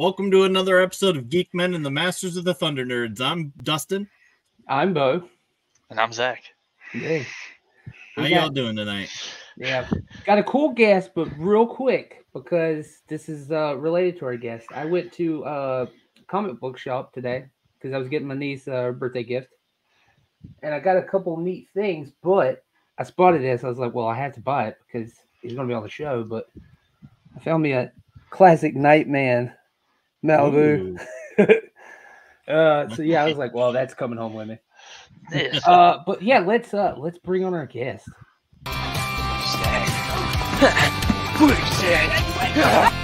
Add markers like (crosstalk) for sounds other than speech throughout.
Welcome to another episode of Geek Men and the Masters of the Thunder Nerds. I'm Dustin. I'm Bo. And I'm Zach. Hey. How We y'all doing tonight? Yeah. Got a cool guest, but real quick, because this is uh, related to our guest. I went to a comic book shop today because I was getting my niece uh, her birthday gift. And I got a couple neat things, but I spotted this. I was like, well, I have to buy it because he's going to be on the show. But I found me a classic Nightman Malibu. Ooh. (laughs) uh, so yeah, I was like, well, that's coming home with me. Uh, but yeah, let's uh, let's bring on our guest. (laughs)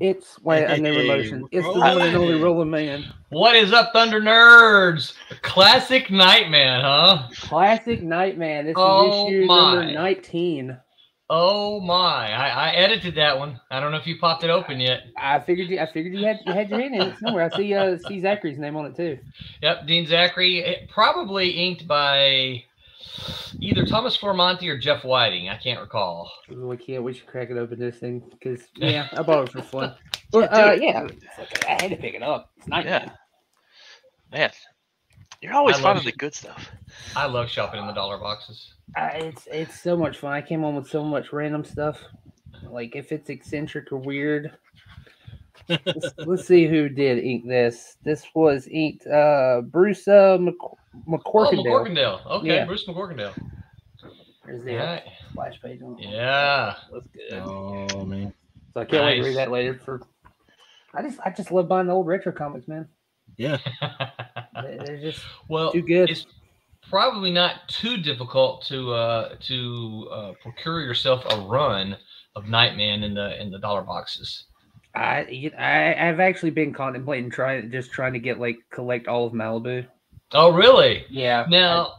It's wait, I never Hey, motion. It's the one and only Roland Mann. What is up, Thunder Nerds? Classic Nightman, huh? Classic Nightman. This Oh is issue my. number 19. Oh my! I, I edited that one. I don't know if you popped it open yet. I figured you I figured you had you had your hand in it somewhere. I see uh see Zachary's name on it too. Yep, Dean Zachary, eh, probably inked by either Thomas Formonti or Jeff Whiting. I can't recall. We can't we should crack it open this thing because (laughs) yeah, I bought it for fun. But uh yeah, like, I had to pick it up. It's Nightman. Yeah. Man, you're always I finding the good stuff. I love shopping in the dollar boxes. Uh, it's it's so much fun. I came home with so much random stuff. Like if it's eccentric or weird. Let's, let's see who did ink this. This was inked uh Bruce uh Mc, Oh, McCorkindale. McCorkindale. Okay, Yeah. Bruce McCorkindale. There's the Yeah. splash page on. Yeah. That's good. Oh man. So I can't wait to read that later for I just I just love buying the old retro comics, man. Yeah. (laughs) They- They're just well, too good. it's probably not too difficult to uh, to uh, procure yourself a run of Nightman in the in the dollar boxes. I, I I've actually been contemplating trying just trying to get like collect all of Malibu. Oh, really? Yeah. Now,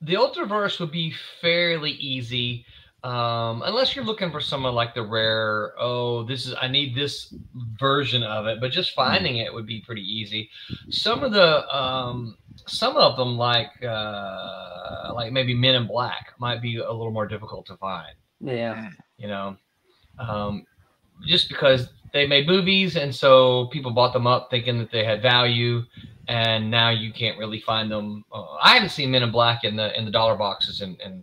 the Ultraverse would be fairly easy, um, unless you're looking for someone like the rare. Oh, this is I need this version of it, but just finding it would be pretty easy. Some of the um, some of them, like uh, like maybe Men in Black, might be a little more difficult to find. yeah. You know, um, just because they made movies, and so people bought them up thinking that they had value and now you can't really find them. Uh, I haven't seen Men in Black in the in the dollar boxes in in,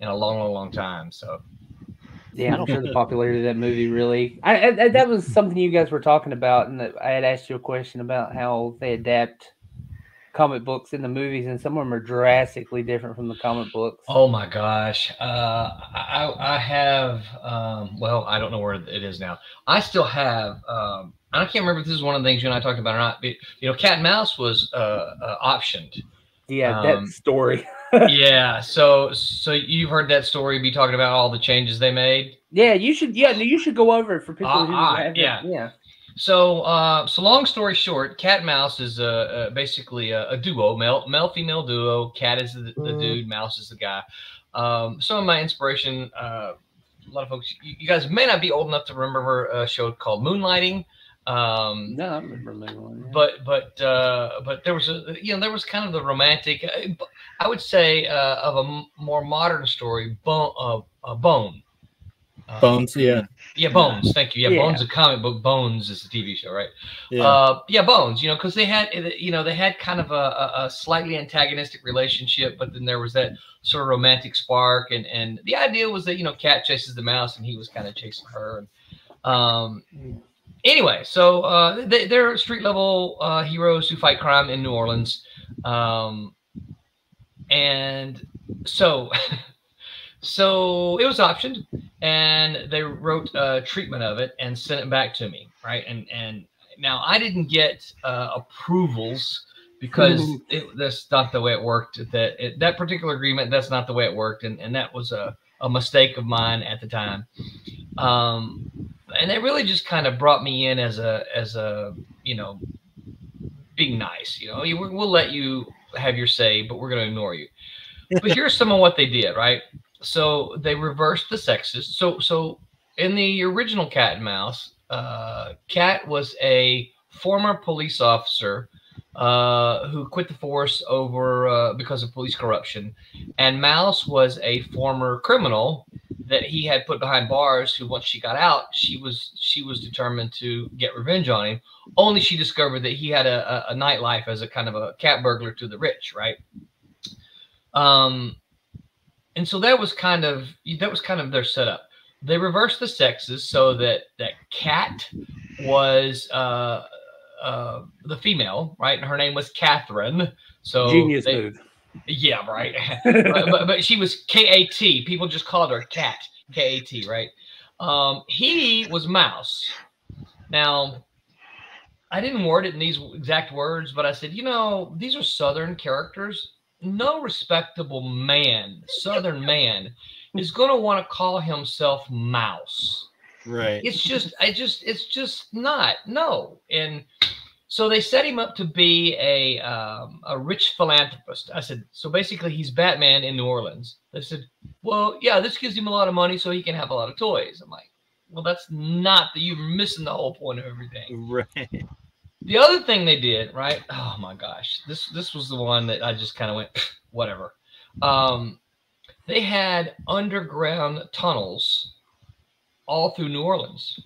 in a long, long, long time. So Yeah, I'm sure the popularity of that movie really. I, I, that was something you guys were talking about, and I had asked you a question about how they adapt comic books in the movies, and some of them are drastically different from the comic books. oh my gosh, uh, I I have um, well I don't know where it is now. I still have. Um, I can't remember if this is one of the things you and I talked about or not. But, you know, Cat and Mouse was uh, uh, optioned. Yeah, Um, that story. (laughs) yeah. So so you've heard that story be talking about all the changes they made. Yeah, you should. Yeah, no, you should go over it for people Ah, who ah, haven't. yeah. yeah. So, uh, so long story short, Cat and Mouse is uh, uh, basically a, a duo, male male female duo. Cat is the, the Mhm. dude, Mouse is the guy. Um, some of my inspiration, uh, a lot of folks, you, you guys may not be old enough to remember a show called Moonlighting. Um, No, I remember that one. yeah. but but uh, but there was a you know there was kind of the romantic, uh, I would say, uh, of a m- more modern story, Bone. Uh, uh, Bone. Bones, yeah. Yeah, Bones. Thank you. Yeah, Yeah. Bones, a comic book. Bones is a TV show, right? Yeah. Uh, yeah, Bones. You know, because they had, you know, they had kind of a, a, a slightly antagonistic relationship, but then there was that sort of romantic spark, and and the idea was that you know, Cat chases the mouse, and he was kind of chasing her. And, um, anyway, so uh, they, they're street level uh, heroes who fight crime in New Orleans, um, and so. (laughs) So it was optioned, and they wrote a treatment of it and sent it back to me, right? And and now I didn't get uh, approvals because (laughs) it, that's not the way it worked. That it, that particular agreement, that's not the way it worked, and and that was a a mistake of mine at the time. Um, and it really just kind of brought me in as a as a you know being nice. You know, You- we'll let you have your say, but we're going to ignore you. But (laughs) here's some of what they did, right? So they reversed the sexes. So so in the original Cat and Mouse, uh, Cat was a former police officer uh, who quit the force over uh, because of police corruption, and Mouse was a former criminal that he had put behind bars. Who once she got out, she was she was determined to get revenge on him. Only she discovered that he had a, a, a nightlife as a kind of a cat burglar to the rich, right? Um, and so that was kind of that was kind of their setup. They reversed the sexes so that that Cat was uh, uh, the female, right? And her name was Catherine. So Genius they- move. yeah, right. (laughs) but, but, she was K A T. People just called her Cat. K A T. Right. Um, he was Mouse. Now, I didn't word it in these exact words, but I said, you know, these are Southern characters. No respectable man, Southern man, is going to want to call himself Mouse. Right. it's just i just it's just not no. And so they set him up to be a um, a rich philanthropist. I said so basically he's batman in new orleans. They said well yeah this gives him a lot of money so he can have a lot of toys. I'm like well that's not that you're missing the whole point of everything. Right. The other thing they did right? Oh my gosh. This this was the one that i just kind of went (laughs) whatever. Um they had underground tunnels all through new orleans.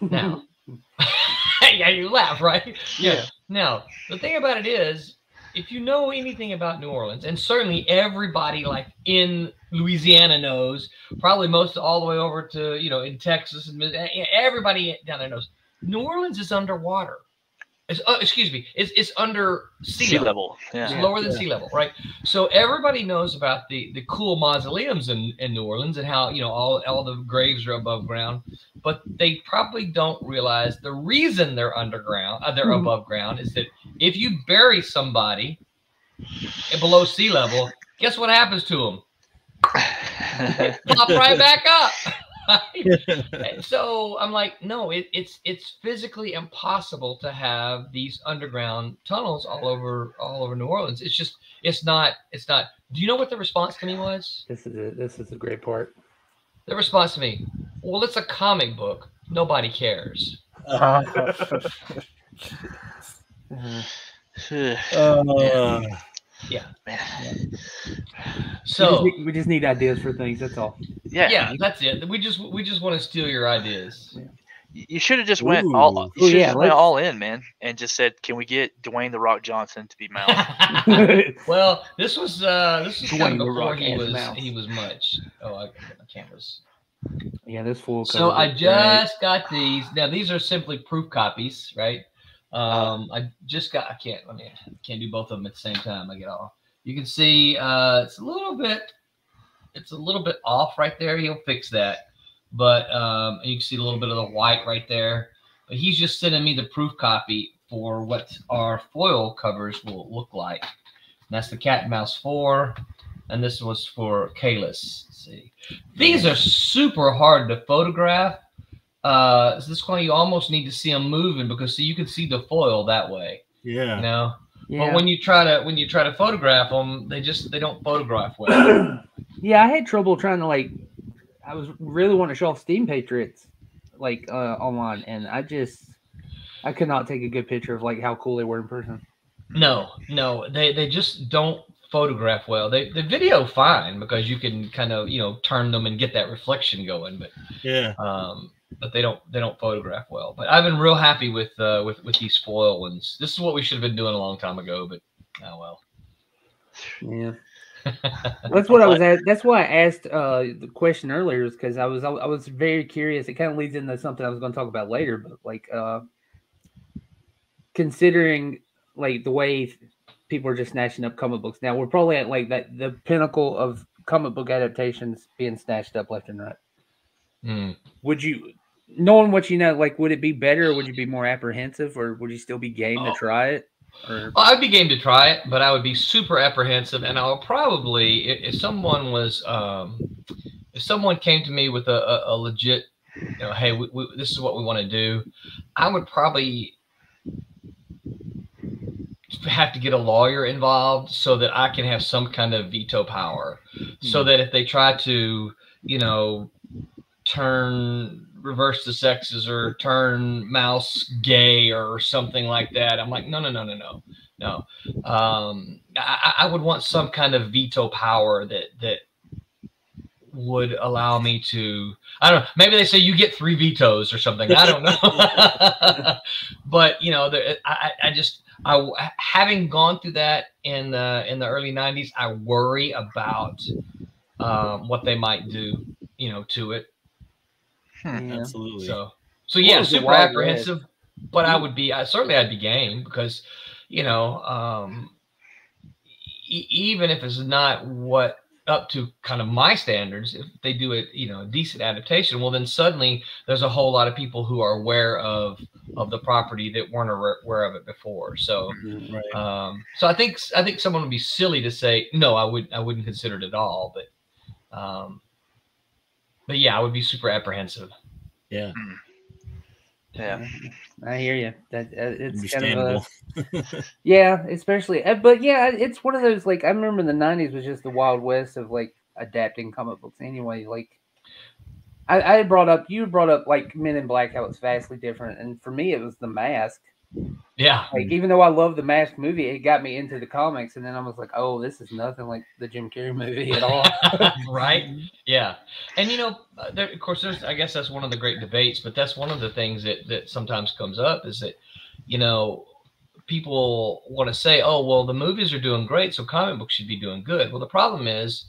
Now (laughs) (laughs) yeah you laugh right? Yeah. now the thing about it is if you know anything about new orleans and certainly everybody like in louisiana knows probably most all the way over to you know in texas and everybody down there knows new orleans is underwater it's, uh, excuse me it's, it's under sea, Sea level. level. Yeah. It's lower than sea level, right? So everybody knows about the the cool mausoleums in, in New Orleans and how you know all all the graves are above ground, but they probably don't realize the reason they're underground, uh, they're Mhm. above ground, is that if you bury somebody below sea level, guess what happens to them? (laughs) Pop right back up. (laughs) (laughs) And so I'm like, no, it, it's it's physically impossible to have these underground tunnels all over all over New Orleans. It's just it's not it's not. Do you know what the response to me was? This is a, this is a great part. The response to me, well, it's a comic book. Nobody cares. (laughs) Uh, Man. So we, just need, we just need ideas for things. That's all. Yeah. yeah, that's it. We just we just want to steal your ideas. You should have just went all. You Oh, should yeah, have went all in, man, and just said, "Can we get Dwayne the Rock Johnson to be Mouse?" (laughs) (laughs) well, this was uh this was kind Dwayne of The before Rock he was Mouse. he was much. Oh, I, my cameras. yeah, this fool. So I it. just got these. Now these are simply proof copies, right? Um, I just got. I can't. I mean, can't do both of them at the same time. I get all. You can see uh, it's a little bit. It's a little bit off right there. He'll fix that, but um, you can see a little bit of the white right there. But he's just sending me the proof copy for what our foil covers will look like. And that's the Cat and Mouse Four, and this was for Kalis. See. These are super hard to photograph. Uh, so this one you almost need to see them moving because so you can see the foil that way. yeah. You know, yeah. but when you try to when you try to photograph them, they just they don't photograph well. (clears throat) yeah, I had trouble trying to like. I was really wanting to show off Steam Patriots, like uh, online, and I just I could not take a good picture of like how cool they were in person. no, no, they they just don't photograph well. They the video fine because you can kind of you know turn them and get that reflection going, but Yeah. um, but they don't they don't photograph well. But I've been real happy with uh, with with these foil ones. This is what we should have been doing a long time ago, but oh well. Yeah, (laughs) that's what I was. At, that's why I asked uh, the question earlier, is because I was I, I was very curious. It kind of leads into something I was going to talk about later, but like uh, considering like the way people are just snatching up comic books now, we're probably at like that the pinnacle of comic book adaptations being snatched up left and right. Hmm. Would you, knowing what you know, like would it be better, or would you be more (sighs) apprehensive, or would you still be game Oh. to try it? Or Well, I'd be game to try it, but I would be super apprehensive, and I'll probably if, someone was um, if someone came to me with a, a, a legit, you know, hey, we, we, this is what we want to do, I would probably have to get a lawyer involved so that I can have some kind of veto power, so that if they try to, you know, turn reverse the sexes or turn mouse gay or something like that. I'm like, no, no, no, no, no, no. Um, I, I would want some kind of veto power that that would allow me to. I don't know. Maybe they say you get three vetoes or something. I don't know. (laughs) but you know, the, I I just I having gone through that in the in the early '90s, I worry about um, what they might do, you know, to it. Yeah. Absolutely. So so yeah, was super Wild apprehensive. But I would be, I certainly I'd be game because, you know, um, e- even if it's not what up to kind of my standards, if they do it, you know, a decent adaptation, well, then suddenly there's a whole lot of people who are aware of of the property that weren't aware aware of it before. So, right. um, so I think I think someone would be silly to say no, I would I wouldn't consider it at all, but, um, but yeah, I would be super apprehensive. yeah. Yeah. I hear you. That uh, it's kind of a, (laughs) yeah, especially. uh, But yeah, it's one of those like I remember the '90s was just the wild west of like adapting comic books. Anyway, like I, I brought up, you brought up like Men in Black, how it's vastly different, and for me, it was The Mask. Yeah, Like even though I love the Mask movie, it got me into the comics, and then I was like, oh, this is nothing like the Jim Carrey movie at all. (laughs) right? (laughs) Yeah, and you know, uh, there, of course, there's. I guess that's one of the great debates, but that's one of the things that that sometimes comes up is that, you know, people want to say, oh, well, the movies are doing great, so comic books should be doing good. Well, the problem is,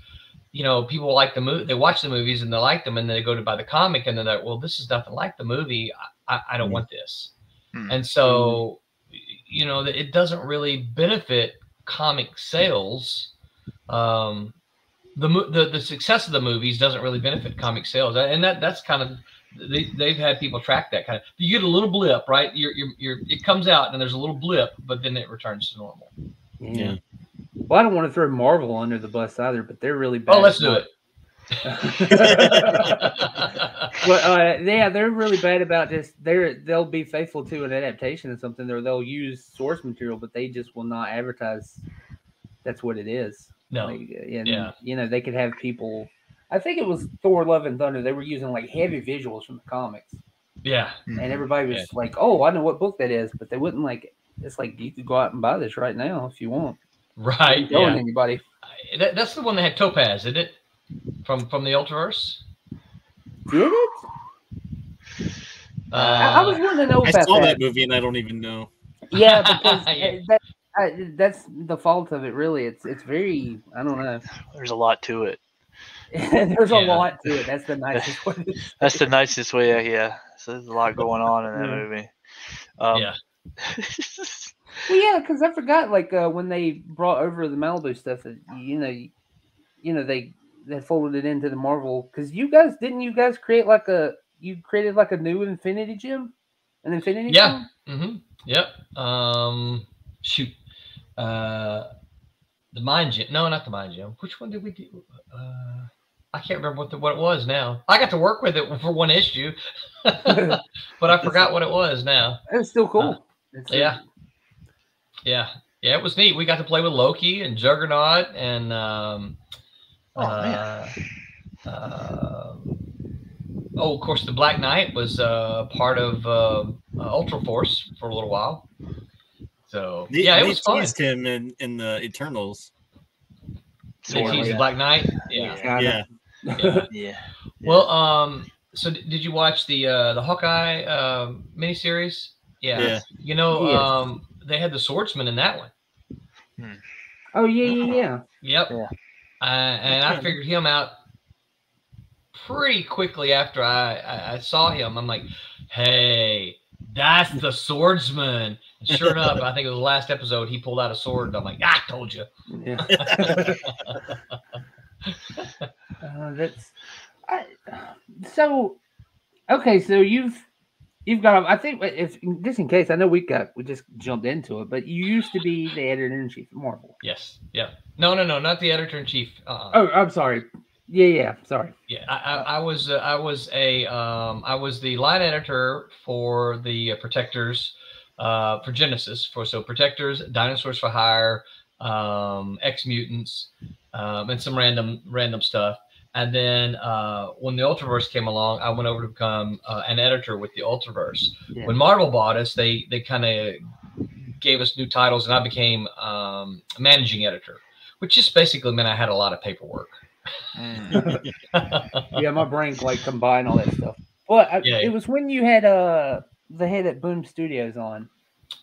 you know, people like the movie, they watch the movies and they like them, and then they go to buy the comic, and then they're like, well, this is nothing like the movie. I, I, I don't want this, Hmm. and so, you know, it doesn't really benefit comic sales. Um, the, mo- the the success of the movies doesn't really benefit comic sales, and that that's kind of they they've had people track that kind of. You get a little blip, right? You're you're, you're it comes out and there's a little blip, but then it returns to normal. Yeah. Well, I don't want to throw Marvel under the bus either, but they're really bad. Oh, let's do it. (laughs) But uh, yeah, they're really bad about just they're they'll be faithful to an adaptation of something, or they'll use source material, but they just will not advertise. That's what it is. no, Like, uh, yeah, Yeah. you know, they could have people. I think it was Thor: Love and Thunder. They were using like heavy visuals from the comics, yeah, and everybody was Yeah. like, "Oh, I know what book that is," but they wouldn't like. It's like you could go out and buy this right now if you want. right. Ain't telling Yeah, anybody. that, that's the one that had Topaz, isn't it? From from the Ultraverse. Did it? Uh, I, I was wanting to know I about saw that. that movie and I don't even know. Yeah, (laughs) because Yeah. uh, that, uh, that's the fault of it. Really, it's it's very. I don't know. There's a lot to it. (laughs) There's a lot to it. That's the nicest (laughs) way. to say That's the nicest way. Yeah, yeah. So there's a lot going on in that Yeah. movie. Um, yeah, Well, yeah, because I forgot like uh, when they brought over the Malibu stuff that you know, you, you know they they folded it into the Marvel because you guys didn't you guys create like a you created like a new Infinity Gem, an Infinity Yeah. Gem? hmm Yep. Um, shoot. Uh, the Mind Gem. No, not the Mind Gem. Which one did we do? Uh, I can't remember what the, what it was now. I got to work with it for one issue, (laughs) but I (laughs) forgot what it was now. It's still cool. It's, uh, yeah. Yeah. Yeah, it was neat. We got to play with Loki and Juggernaut and um, Oh, uh, uh, oh, of course, the Black Knight was uh, part of uh, uh, Ultra Force for a little while. So They, yeah, it they was fun. teased him in, in the Eternals. They Sort of, teased the. Black Knight. Yeah. kinda. Yeah. yeah. Yeah. Well, um, so d- did you watch the uh, the Hawkeye uh, miniseries? Yeah. Yeah. You know, Yes. um, they had the swordsman in that one. Oh yeah, yeah, yeah. Yep. Yeah. Uh, and I figured him out pretty quickly after I, I, I saw him. I'm like, hey, that's the swordsman. And sure (laughs) enough, I think it was the last episode, he pulled out a sword. And I'm like, I told you. Yeah. (laughs) Uh, that's I, so okay. So you've you've got. I think if just in case, I know we got we just jumped into it, but you used to be the editor in chief of Marvel. Yes. Yep. No, no, no, not the editor in chief. Uh-uh. Oh, I'm sorry. Yeah, yeah. Sorry. Yeah, I, I, I was uh, I was a um, I was the line editor for the uh, Protectors uh, for Genesis for so Protectors, Dinosaurs for Hire, um, Ex-Mutants, um, and some random random stuff. And then uh, when the Ultraverse came along, I went over to become uh, an editor with the Ultraverse. Yeah. When Marvel bought us, they they kind of gave us new titles, and I became um, managing editor, which just basically meant I had a lot of paperwork. Mm. (laughs) yeah, my brain like combined all that stuff. But I, Yeah. it was when you had uh the head at Boom Studios on.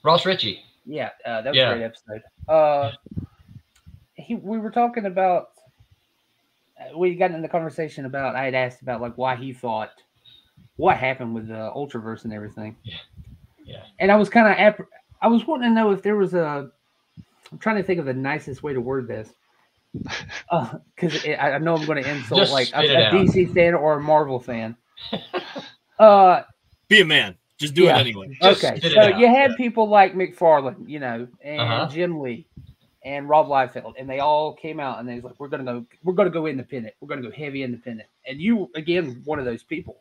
Ross Richie. Yeah, uh, that was Yeah. a great episode. Uh, he we were talking about. uh, We got in the conversation about. I had asked about like why he thought what happened with the Ultraverse and everything. Yeah. Yeah. And I was kind of app- I was wanting to know if there was a. I'm trying to think of the nicest way to word this. Because I I know I'm going to insult Just like a, a. DC fan or a Marvel fan. (laughs) uh, Be a man. Just do Yeah. it anyway. Just okay, so you had people like McFarlane, you know, and Uh-huh. Jim Lee and Rob Liefeld, and they all came out and they was like, "We're gonna go, we're gonna go independent. We're gonna go heavy independent." And you, again, one of those people.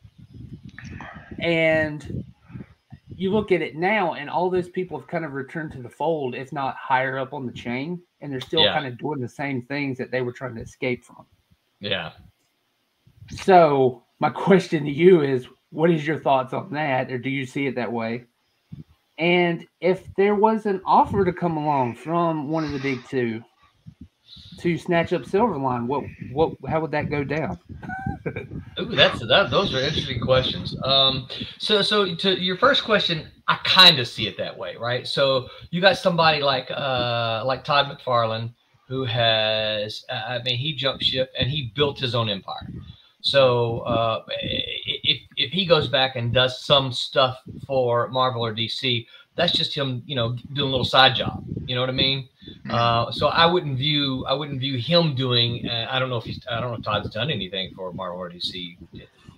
And you look at it now, and all those people have kind of returned to the fold, if not higher up on the chain, and they're still Yeah. kind of doing the same things that they were trying to escape from. Yeah. So my (laughs) question to you is, what is your thoughts on that, or do you see it that way? And if there was an offer to come along from one of the big two to snatch up Silverline, what what how would that go down? (laughs) Ooh, that's that. Those are interesting questions. Um, so so to your first question, I kind of see it that way, right? So you got somebody like uh like Todd McFarlane who has, I mean, he jumped ship and he built his own empire. So uh, if if he goes back and does some stuff for Marvel or DC, that's just him, you know, doing a little side job. You know what I mean? Uh, so I wouldn't view I wouldn't view him doing. Uh, I don't know if he's I don't know if Todd's done anything for Marvel or DC.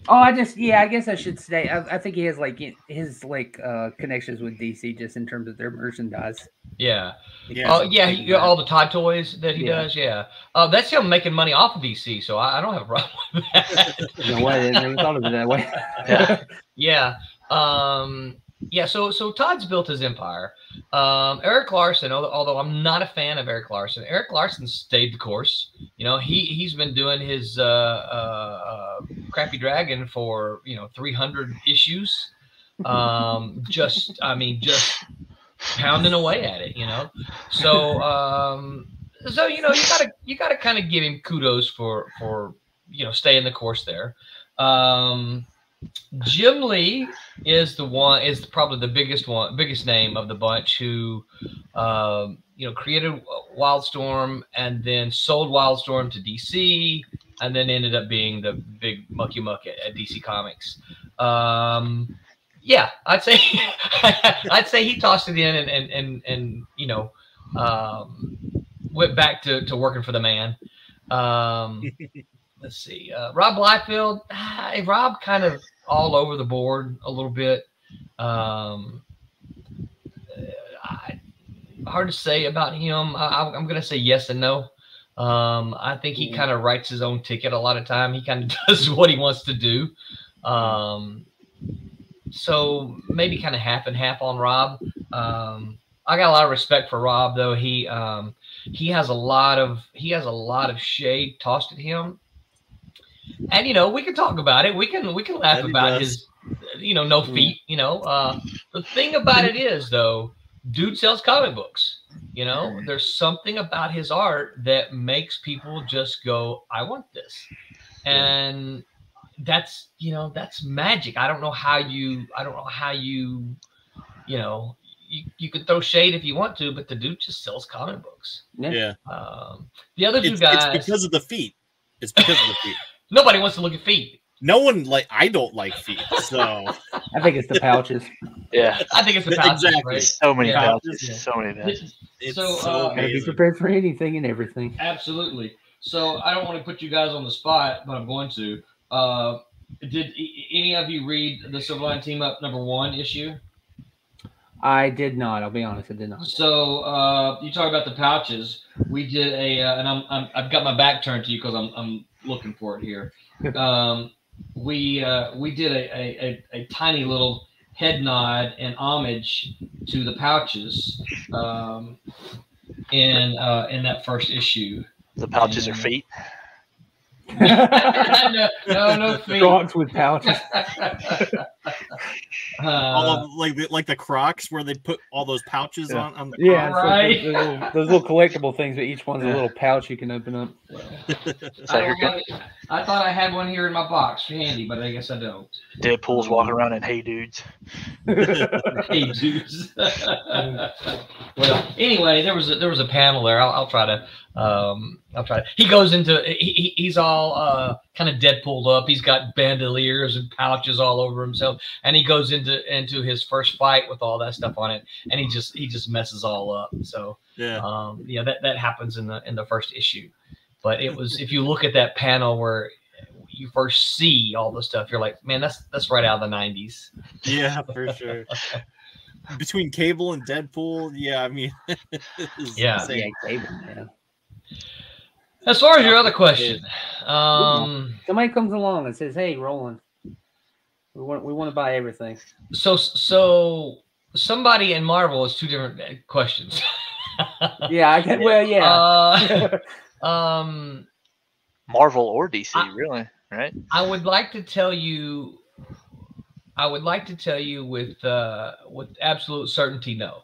Oh, I just yeah, I guess I should say I, I think he has like his like uh connections with DC just in terms of their merchandise. Yeah. Yeah. Oh yeah, he, all the Todd toys that he Yeah. does. Yeah. Uh, that's him making money off of DC. So I, I don't have a problem (laughs) with that. You know? I never thought of it that way. (laughs) Yeah. Yeah. Um, yeah. So so Todd's built his empire. Um, Erik Larsen, although, I'm not a fan of Erik Larsen, Erik Larsen stayed the course. You know, he he's been doing his uh, uh, uh, Crappy Dragon for you know 300 issues. Um, just I mean, just pounding away at it. You know, so um, so you know you gotta you gotta kind of give him kudos for for you know staying the course there. Um, Jim Lee is the one is probably the biggest one, biggest name of the bunch who, um, you know, created Wildstorm and then sold Wildstorm to DC, and then ended up being the big mucky muck at, at DC Comics. Um, yeah, I'd say (laughs) I'd say he tossed it in and and and, and you know um, went back to, to working for the man. Um, (laughs) let's see, uh, Rob Liefeld. ah, Rob kind of all over the board a little bit. Um, I, hard to say about him. I, I'm going to say yes and no. Um, I think he kind of writes his own ticket a lot of time. He kind of (laughs) does what he wants to do. Um, so maybe kind of half and half on Rob. Um, I got a lot of respect for Rob though. He um, he has a lot of he has a lot of shade tossed at him. And you know, we can talk about it. We can we can laugh about does. his you know, no feet, you know. Uh the thing about it is though, dude sells comic books. You know, there's something about his art that makes people just go, I want this. And that's you know, that's magic. I don't know how you I don't know how you you know you, you could throw shade if you want to, but the dude just sells comic books. Yeah. Um, the other two It's, guys, it's because of the feet. It's because of the feet. Nobody wants to look at feet. No one like I don't like feet, so (laughs) I think it's the pouches. Yeah. I think it's the pouches, Exactly. right? So many Yeah. pouches. Yeah. So many pouches. it's So, so, uh, Gotta be prepared for anything and everything. Absolutely. So I don't want to put you guys on the spot, but I'm going to. Uh, did e- any of you read the Silverline Team Up number one issue? I did not. I'll be honest, I did not. So uh, you talk about the pouches. We did a, uh, and I'm, I'm I've got my back turned to you because I'm I'm looking for it here. Um, we uh, we did a, a, a, a tiny little head nod and homage to the pouches um, in uh, in that first issue. The pouches are Mm. feet. (laughs) no, no, no (laughs) feet. Trunks with pouches. (laughs) all Uh, of, like the, like the Crocs where they put all those pouches Yeah. on. on the Yeah, Crocs. it's like Right. those, those little, those little collectible things, but each one's a little pouch you can open up. Well, I, your have. I thought I had one here in my box handy, but I guess I don't. Deadpool's walking around in Hey Dudes. (laughs) hey dudes. (laughs) well, anyway, there was a, there was a panel there. I'll, I'll try to um I'll try to. He goes into he, he- he's all uh kind of Deadpooled up. He's got bandoliers and pouches all over himself, and he goes into into his first fight with all that stuff on it, and he just he just messes all up. So Yeah. um yeah that that happens in the in the first issue, but it was if you look at that panel where you first see all the stuff, you're like, man, that's that's right out of the '90s. Yeah, for sure. (laughs) Between Cable and Deadpool, yeah, I mean, (laughs) Yeah. Yeah, Cable, yeah. As far as your other question, um, Somebody comes along and says, "Hey, Roland, we want we want to buy everything." so so somebody in Marvel is two different uh, questions. Yeah, I get. Well, yeah. (laughs) Uh, um, Marvel or DC, I- really, right? I would like to tell you, I would like to tell you with uh, with absolute certainty, no.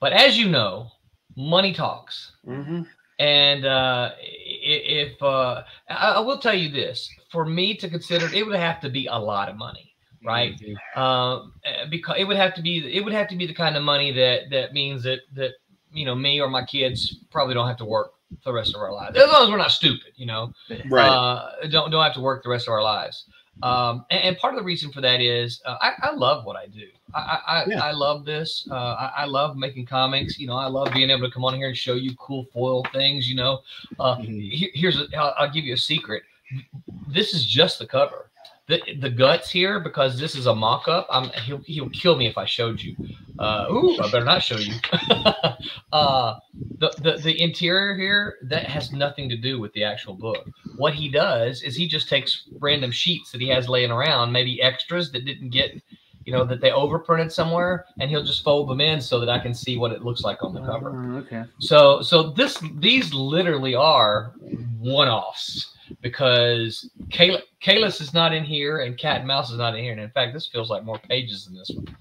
But as you know, money talks. hmm And uh, if uh, I, I will tell you this, for me to consider, it would have to be a lot of money, right? Um, uh, because it would have to be it would have to be the kind of money that that means that that you know me or my kids probably don't have to work for the rest of our lives as long as we're not stupid, you know. Right. Uh, don't don't have to work the rest of our lives. Um, and, and part of the reason for that is uh, I, I love what I do. I I, Yeah. I love this. Uh, I, I love making comics. You know, I love being able to come on here and show you cool foil things. You know, uh, Mhm. here- here's a, I'll, I'll give you a secret. This is just the cover. The, the guts here because this is a mock-up. I'm he'll he'll kill me if I showed you. Uh, ooh, I better not show you. (laughs) uh, the, the the interior here that has nothing to do with the actual book. What he does is he just takes random sheets that he has laying around, maybe extras that didn't get, you know, that they overprinted somewhere, and he'll just fold them in so that I can see what it looks like on the cover. Oh, okay. So so this these literally are one-offs because Kalis is not in here and Cat and Mouse is not in here. And in fact, this feels like more pages than this one.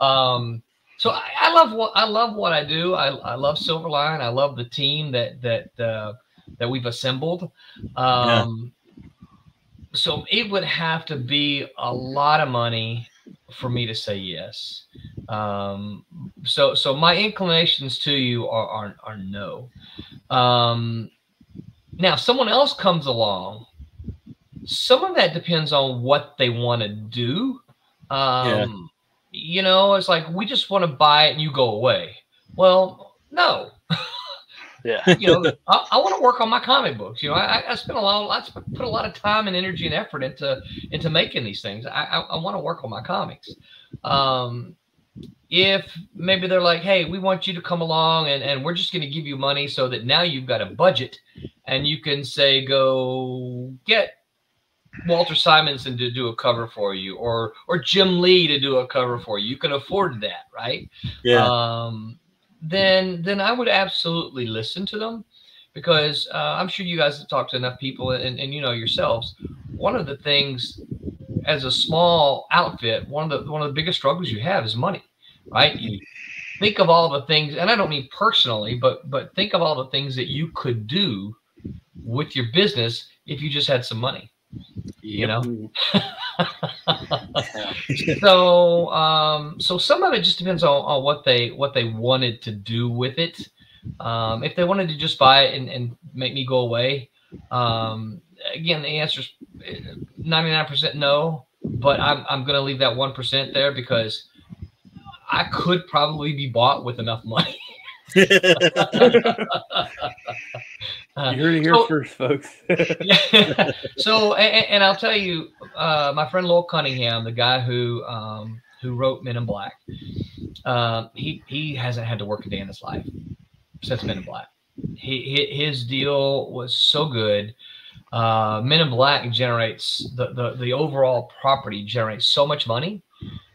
Um so I, I love what I love what I do. I, I love Silverline. I love the team that that uh, that we've assembled. Um so it would have to be a lot of money for me to say yes. Um, so so my inclinations to you are are, are no. Um, now, if someone else comes along. Some of that depends on what they want to do. Um, You know, it's like we just want to buy it and you go away. Well, no, (laughs) Yeah. you know, I, I want to work on my comic books. You know, I, I spent a lot, I put a lot of time and energy and effort into into making these things. I, I, I want to work on my comics. Um, if maybe they're like, hey, we want you to come along and, and we're just going to give you money so that now you've got a budget and you can say, go get Walter Simonson to do a cover for you or or Jim Lee to do a cover for you. You can afford that, right? yeah. um, then then I would absolutely listen to them because uh, I'm sure you guys have talked to enough people and, and you know yourselves. One of the things as a small outfit, one of the one of the biggest struggles you have is money, right? You think of all the things, and I don't mean personally, but but think of all the things that you could do with your business if you just had some money. You know, (laughs) so um so some of it just depends on, on what they what they wanted to do with it um if they wanted to just buy it and, and make me go away um again the answer is 99% no but i'm, I'm gonna leave that 1% there because i could probably be bought with enough money Uh, (laughs) you heard it here so- first, folks. (laughs) yeah. so and, and I'll tell you, uh, my friend Lowell Cunningham, the guy who um, who wrote Men in Black, um, he he hasn't had to work a day in his life since Men in Black. He, his deal was so good. Uh, Men in Black generates the, the the overall property generates so much money.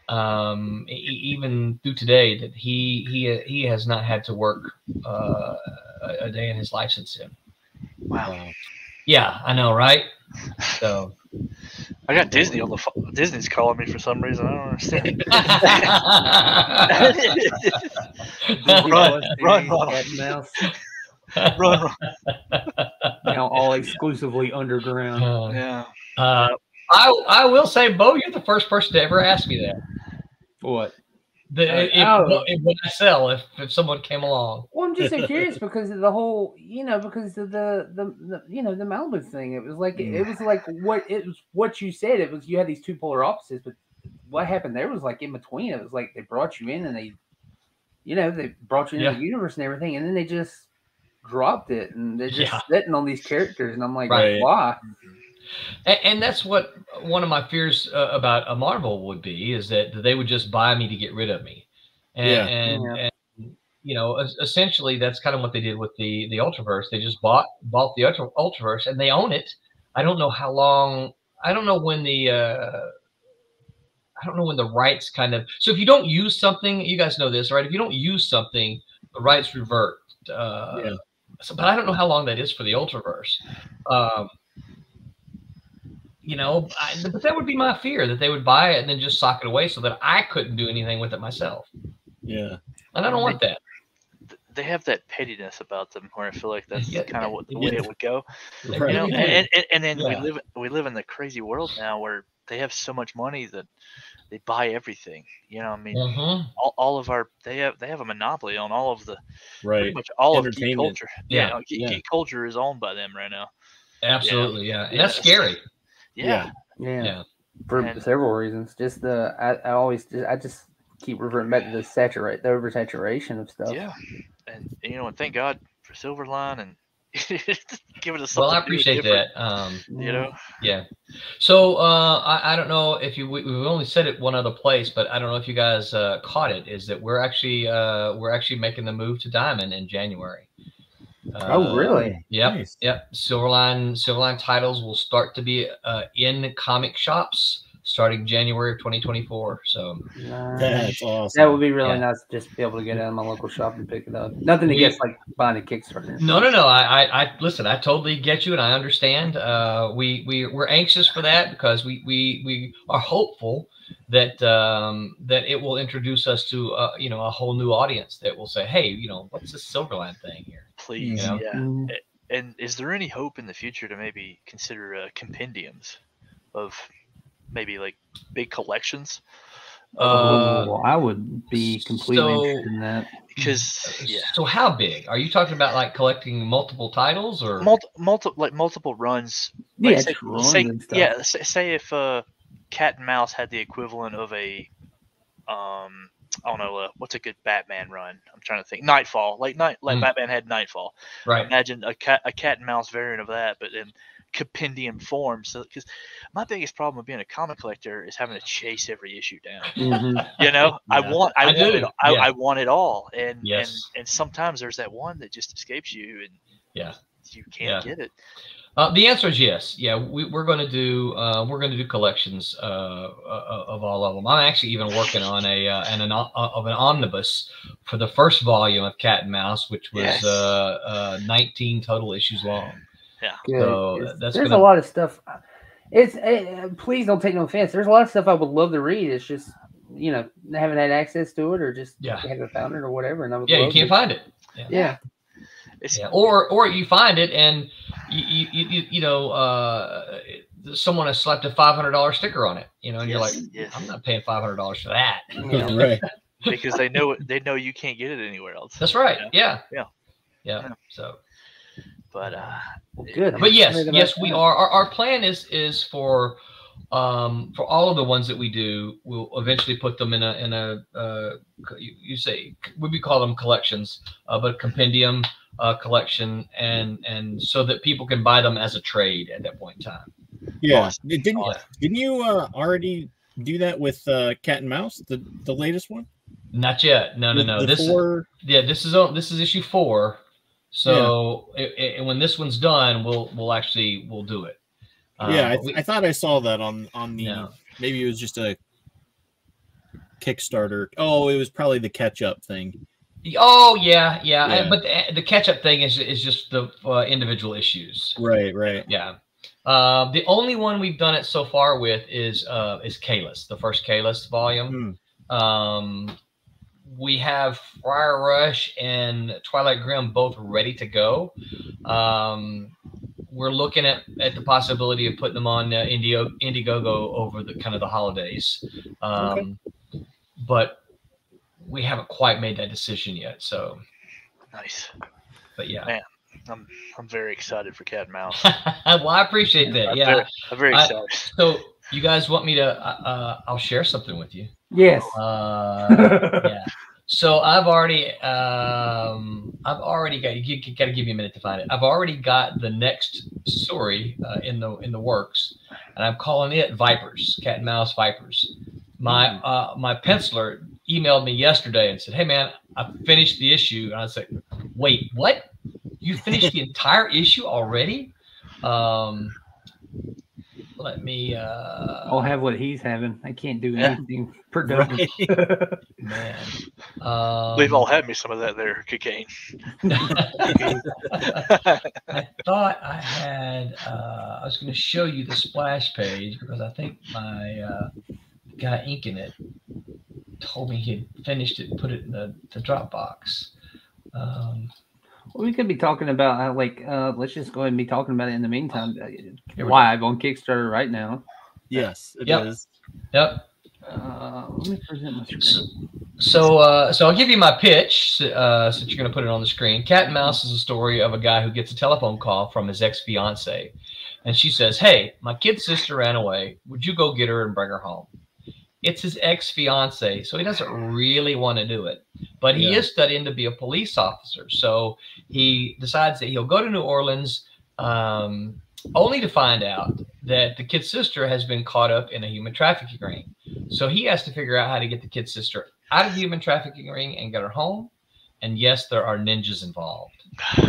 Um, even through today, that he he he has not had to work uh, a, a day in his life since then. Wow. Yeah, I know, right? So I got Disney on the phone. Disney's calling me for some reason. I don't understand. (laughs) (laughs) Disney Run, Plus run, series, Ronald. Cat and Mouse. run, run. (laughs) now all exclusively underground. Uh, Yeah. uh, I I will say, Bo, you're the first person to ever ask me that. What? The, Uh, if, oh. if- when I sell, if, if someone came along, Well, I'm just so (laughs) curious because of the whole, you know, because of the the, the you know the Malibu thing. It was like it was like what it was what you said. It was you had these two polar opposites, but what happened there was like in between. It was like they brought you in and they, you know, they brought you into Yeah. the universe and everything, and then they just dropped it and they're just Yeah. sitting on these characters, and I'm like, Right. why? And, and that's what one of my fears uh, about a Marvel would be is that they would just buy me to get rid of me, and Yeah. and, Yeah. and you know, essentially that's kind of what they did with the the Ultraverse. They just bought bought the Ultra, Ultraverse and they own it. I don't know how long. I don't know when the. Uh, I don't know when the rights kind of. So if you don't use something, you guys know this, right? If you don't use something, the rights revert. Uh, Yeah. so, but I don't know how long that is for the Ultraverse. Um, you know, I, but that would be my fear that they would buy it and then just sock it away so that I couldn't do anything with it myself. Yeah. And I don't want that. They have that pettiness about them where I feel like that's Yeah, kind of what the yeah. way it would go. Right. You know, and, and, and then we live we live in the crazy world now where they have so much money that they buy everything. You know, I mean, Mhm. all, all of our they have they have a monopoly on all of the right pretty much all of geek culture. Yeah. you know, geek, Yeah. geek culture is owned by them right now. Absolutely, yeah. And Yeah, that's that's- scary. Yeah, Yeah, Yeah. for And- several reasons. Just the I, I always just, I just keep reverting back to the saturate the oversaturation of stuff. yeah, and you know, and thank God for Silverline and give it a Well, I something new and appreciate that. Um, You know, yeah. So uh, I, I don't know if you we, we've only said it one other place, but I don't know if you guys uh, caught it. Is that we're actually uh, we're actually making the move to Diamond in January. Oh, Uh, really? Yep. Nice. Yep. Silverline Silverline titles will start to be uh, in comic shops starting January of 2024. So Nice. That's awesome. That would be really Yeah. nice to just be able to get out of my local shop and pick it up. Nothing Yeah. against like buying a Kickstarter. no, no, no. I, I, I listen. I totally get you, and I understand. Uh, we, we, we're anxious for that because we, we, we are hopeful that um, that it will introduce us to uh, you know a whole new audience that will say, hey, you know, what's this Silverline thing here? please, Yeah. yeah. Mm, And is there any hope in the future to maybe consider uh, compendiums of maybe like big collections? Uh, oh, I would be completely so- interested in that. Because yeah, So how big are you talking about? Like collecting multiple titles, or multi, multi, like multiple runs. Like Yeah, say, runs say- and stuff. yeah. Say, say if uh, Cat and Mouse had the equivalent of a, um, I don't know, uh, what's a good Batman run? I'm trying to think. Nightfall, like night, like Mm. Batman had Nightfall. right? Imagine a cat, a cat and mouse variant of that, but in compendium form. So, because my biggest problem with being a comic collector is having to chase every issue down. Mhm. (laughs) You know, I want, I, I want do, it, I, yeah. I want it all, and Yes. and and sometimes there's that one that just escapes you, and Yeah. you can't Yeah. get it. Uh, the answer is yes. Yeah, we, we're going to do uh, we're going to do collections uh, uh, of all of them. I'm actually even working on a uh, an, an uh, of an omnibus for the first volume of Cat and Mouse, which was Yes. uh, uh, 19 total issues long. Good. So, It's- that's there's gonna- a lot of stuff. It's eh, please don't take no offense. There's a lot of stuff I would love to read. It's just you know haven't had access to it or just Yeah. haven't found it or whatever. And I would Yeah, you can't to- find it. Yeah, It's Yeah, or or you find it and you you you, you know uh, someone has slapped a five hundred dollar sticker on it. You know, and you're like, yes, yes, I'm not paying five hundred dollars for that. (laughs) you know. (laughs) right. because they know they know you can't get it anywhere else. That's right. Yeah. Yeah. Yeah. Yeah. So. But uh, Well, good. But yes, yes, we that. are. Our, our plan is is for um for all of the ones that we do, we'll eventually put them in a in a uh you, you say we we call them collections, uh, but compendium uh collection and and so that people can buy them as a trade at that point in time. Yeah. Awesome. Didn't Oh, yeah. didn't you uh, already do that with uh, Cat and Mouse, the the latest one? Not yet. No, no, no. the This is four- yeah, this is on this is issue four. So it, it, when this one's done, we'll we'll actually we'll do it. yeah, I, Um, we- I thought I saw that on on the Yeah. maybe it was just a Kickstarter. Oh, it was probably the catch up thing. Oh yeah, yeah. Yeah. But the, the catch up thing is is just the uh, individual issues. Right, right. Yeah. Uh, the only one we've done it so far with is uh, is Kalis, the first Kalis volume. Hmm. Um, we have Friar Rush and Twilight Grim both ready to go. Um, we're looking at, at the possibility of putting them on uh, Indio, Indiegogo over the kind of the holidays. Um, But we haven't quite made that decision yet. So, Nice. but yeah. Man. I'm I'm very excited for Cat and Mouse. (laughs) well, I appreciate that. I'm Yeah. very, I'm very I- excited. So you guys want me to? Uh, uh, I'll share something with you. Yes. Uh, (laughs) yeah. So I've already, um, I've already got. You, you got to give me a minute to find it. I've already got the next story uh, in the in the works, and I'm calling it Vipers, Cat and Mouse Vipers. My uh, my penciler emailed me yesterday and said, "Hey man, I finished the issue," and I said, "Wait, what? You finished the (laughs) entire issue already?" Um, let me. Uh, I'll have what he's having. I can't do Yeah. anything (laughs) productive. (laughs) Man. Um, They've all had me some of that there cocaine. I thought I had. Uh, I was going to show you the splash page because I think my uh, guy inking it told me he had finished it, and put it in the, the Dropbox. Um, Well, we could be talking about how, like, uh, let's just go ahead and be talking about it in the meantime. uh, Here we go. Live on Kickstarter right now. Yes, it is. Yep. Yep. Uh, let me present my screen. So, uh, so I'll give you my pitch uh, since you're going to put it on the screen. Cat and Mouse is a story of a guy who gets a telephone call from his ex fiance, and she says, "Hey, my kid's sister ran away. Would you go get her and bring her home?" It's his ex fiance, so he doesn't really want to do it, but he Yeah. is studying to be a police officer. So he decides that he'll go to New Orleans, um, only to find out that the kid's sister has been caught up in a human trafficking ring. So he has to figure out how to get the kid's sister out of the human trafficking ring and get her home. And yes, there are ninjas involved. (laughs)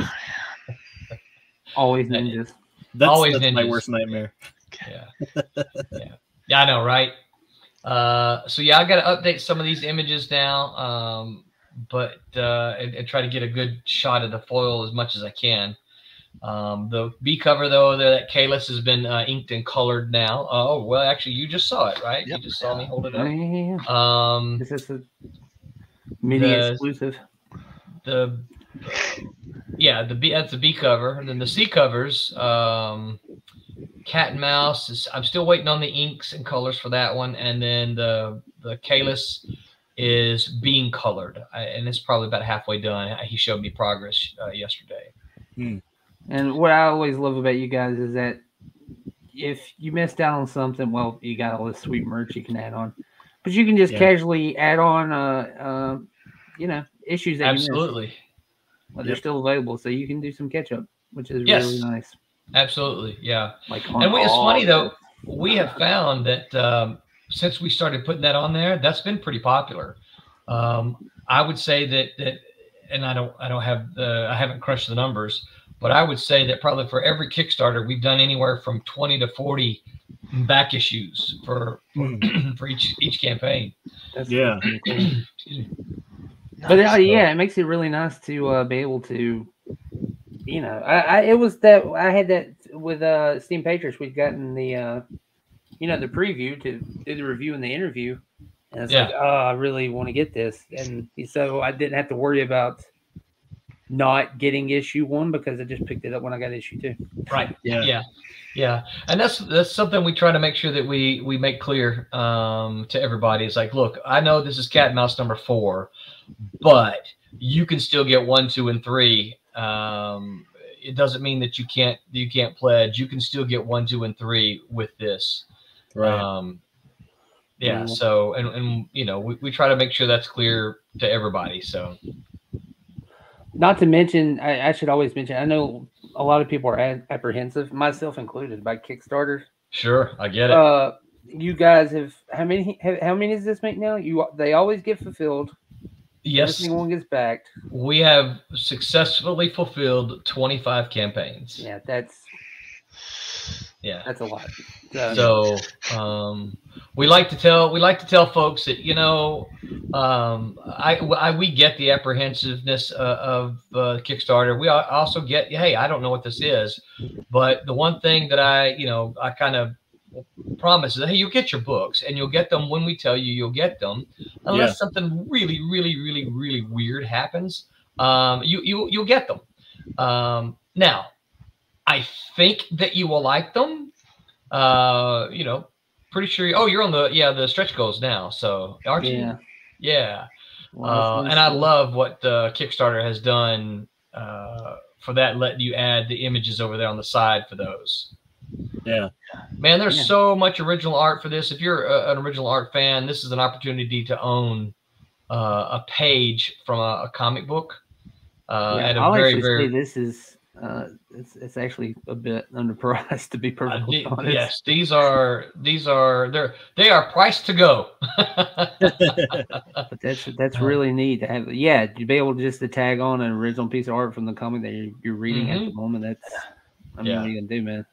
Always ninjas. That's, Always that's my worst nightmare. Yeah. yeah. Yeah, I know, right? Uh, so yeah, I got to update some of these images now, um, but uh, and, and try to get a good shot of the foil as much as I can. Um, the B cover though, there that Kalis has been uh, inked and colored now. Oh well, actually, you just saw it, right? Yep. You just saw me hold it up. yeah. Um, This is a mini The- exclusive. the yeah the B that's the B cover and then the C covers um cat and mouse is I'm still waiting on the inks and colors for that one and then the the Kalis is being colored. I, and it's probably about halfway done. He showed me progress uh, yesterday. And what I always love about you guys is that if you missed out on something, well, you got all this sweet merch you can add on, but you can just Yeah. casually add on, uh, uh, you know, issues that you missed, absolutely. But they're still available, so you can do some catch up, which is Yes. really nice. Absolutely yeah Like, And we- it's funny, though, we have found that um, since we started putting that on there, that's been pretty popular. Um, I would say that that, and I don't, I don't have the, I haven't crunched the numbers, but I would say that probably for every Kickstarter, we've done anywhere from twenty to forty back issues for (clears throat) for each each campaign. That's Yeah. cool. (clears throat) Excuse me. But uh, yeah, it makes it really nice to uh, be able to, you know, I, I it was that I had that with uh Steam Patriots. We'd gotten the, uh, you know, the preview to do the review and the interview, and it's like, Yeah. oh, I really want to get this, and so I didn't have to worry about not getting issue one because I just picked it up when I got issue two. Right. (laughs) Yeah. Yeah. Yeah. And that's that's something we try to make sure that we we make clear um to everybody. It's like, look, I know this is cat and mouse number four, but you can still get one, two, and three. Um it doesn't mean that you can't you can't pledge. You can still get one, two, and three with this. Right. Um yeah, Yeah. so and, and you know, we, we try to make sure that's clear to everybody. So Not to mention, I, I should always mention, I know a lot of people are ad- apprehensive, myself included, by Kickstarter. sure, I get it. Uh, you guys have how many? Have, how many does this make now? You they always get fulfilled. Yes. Every single one gets backed. We have successfully fulfilled 25 campaigns. Yeah, that's Yeah. that's a lot. So, So um, we like to tell we like to tell folks that you know um, I, I we get the apprehensiveness uh, of uh, Kickstarter. We also get hey I don't know what this is, but the one thing that I you know I kind of promise is, hey, you'll get your books and you'll get them when we tell you you'll get them, unless something really, really, really, really weird happens. Um, you you you'll get them. Um, now, I think that you will like them. Uh, you know, pretty sure. oh, you're on the yeah the stretch goals now, so aren't you? Yeah. Yeah. Well, Uh, and I love what uh, Kickstarter has done uh, for that, letting you add the images over there on the side for those. Yeah. Man, there's Yeah. so much original art for this. If you're a, an original art fan, this is an opportunity to own uh, a page from a, a comic book uh, Yeah, at a I'll very, actually very say this is uh, it's, it's actually a bit underpriced (laughs) to be uh, perfectly the- honest. yes. These are these are they're they are priced to go. (laughs) But that's that's Uh-huh. really neat to have. Yeah, to be able to just to tag on an original piece of art from the comic that you're, you're reading at the moment. That's I mean. Yeah. what are you gonna do, man?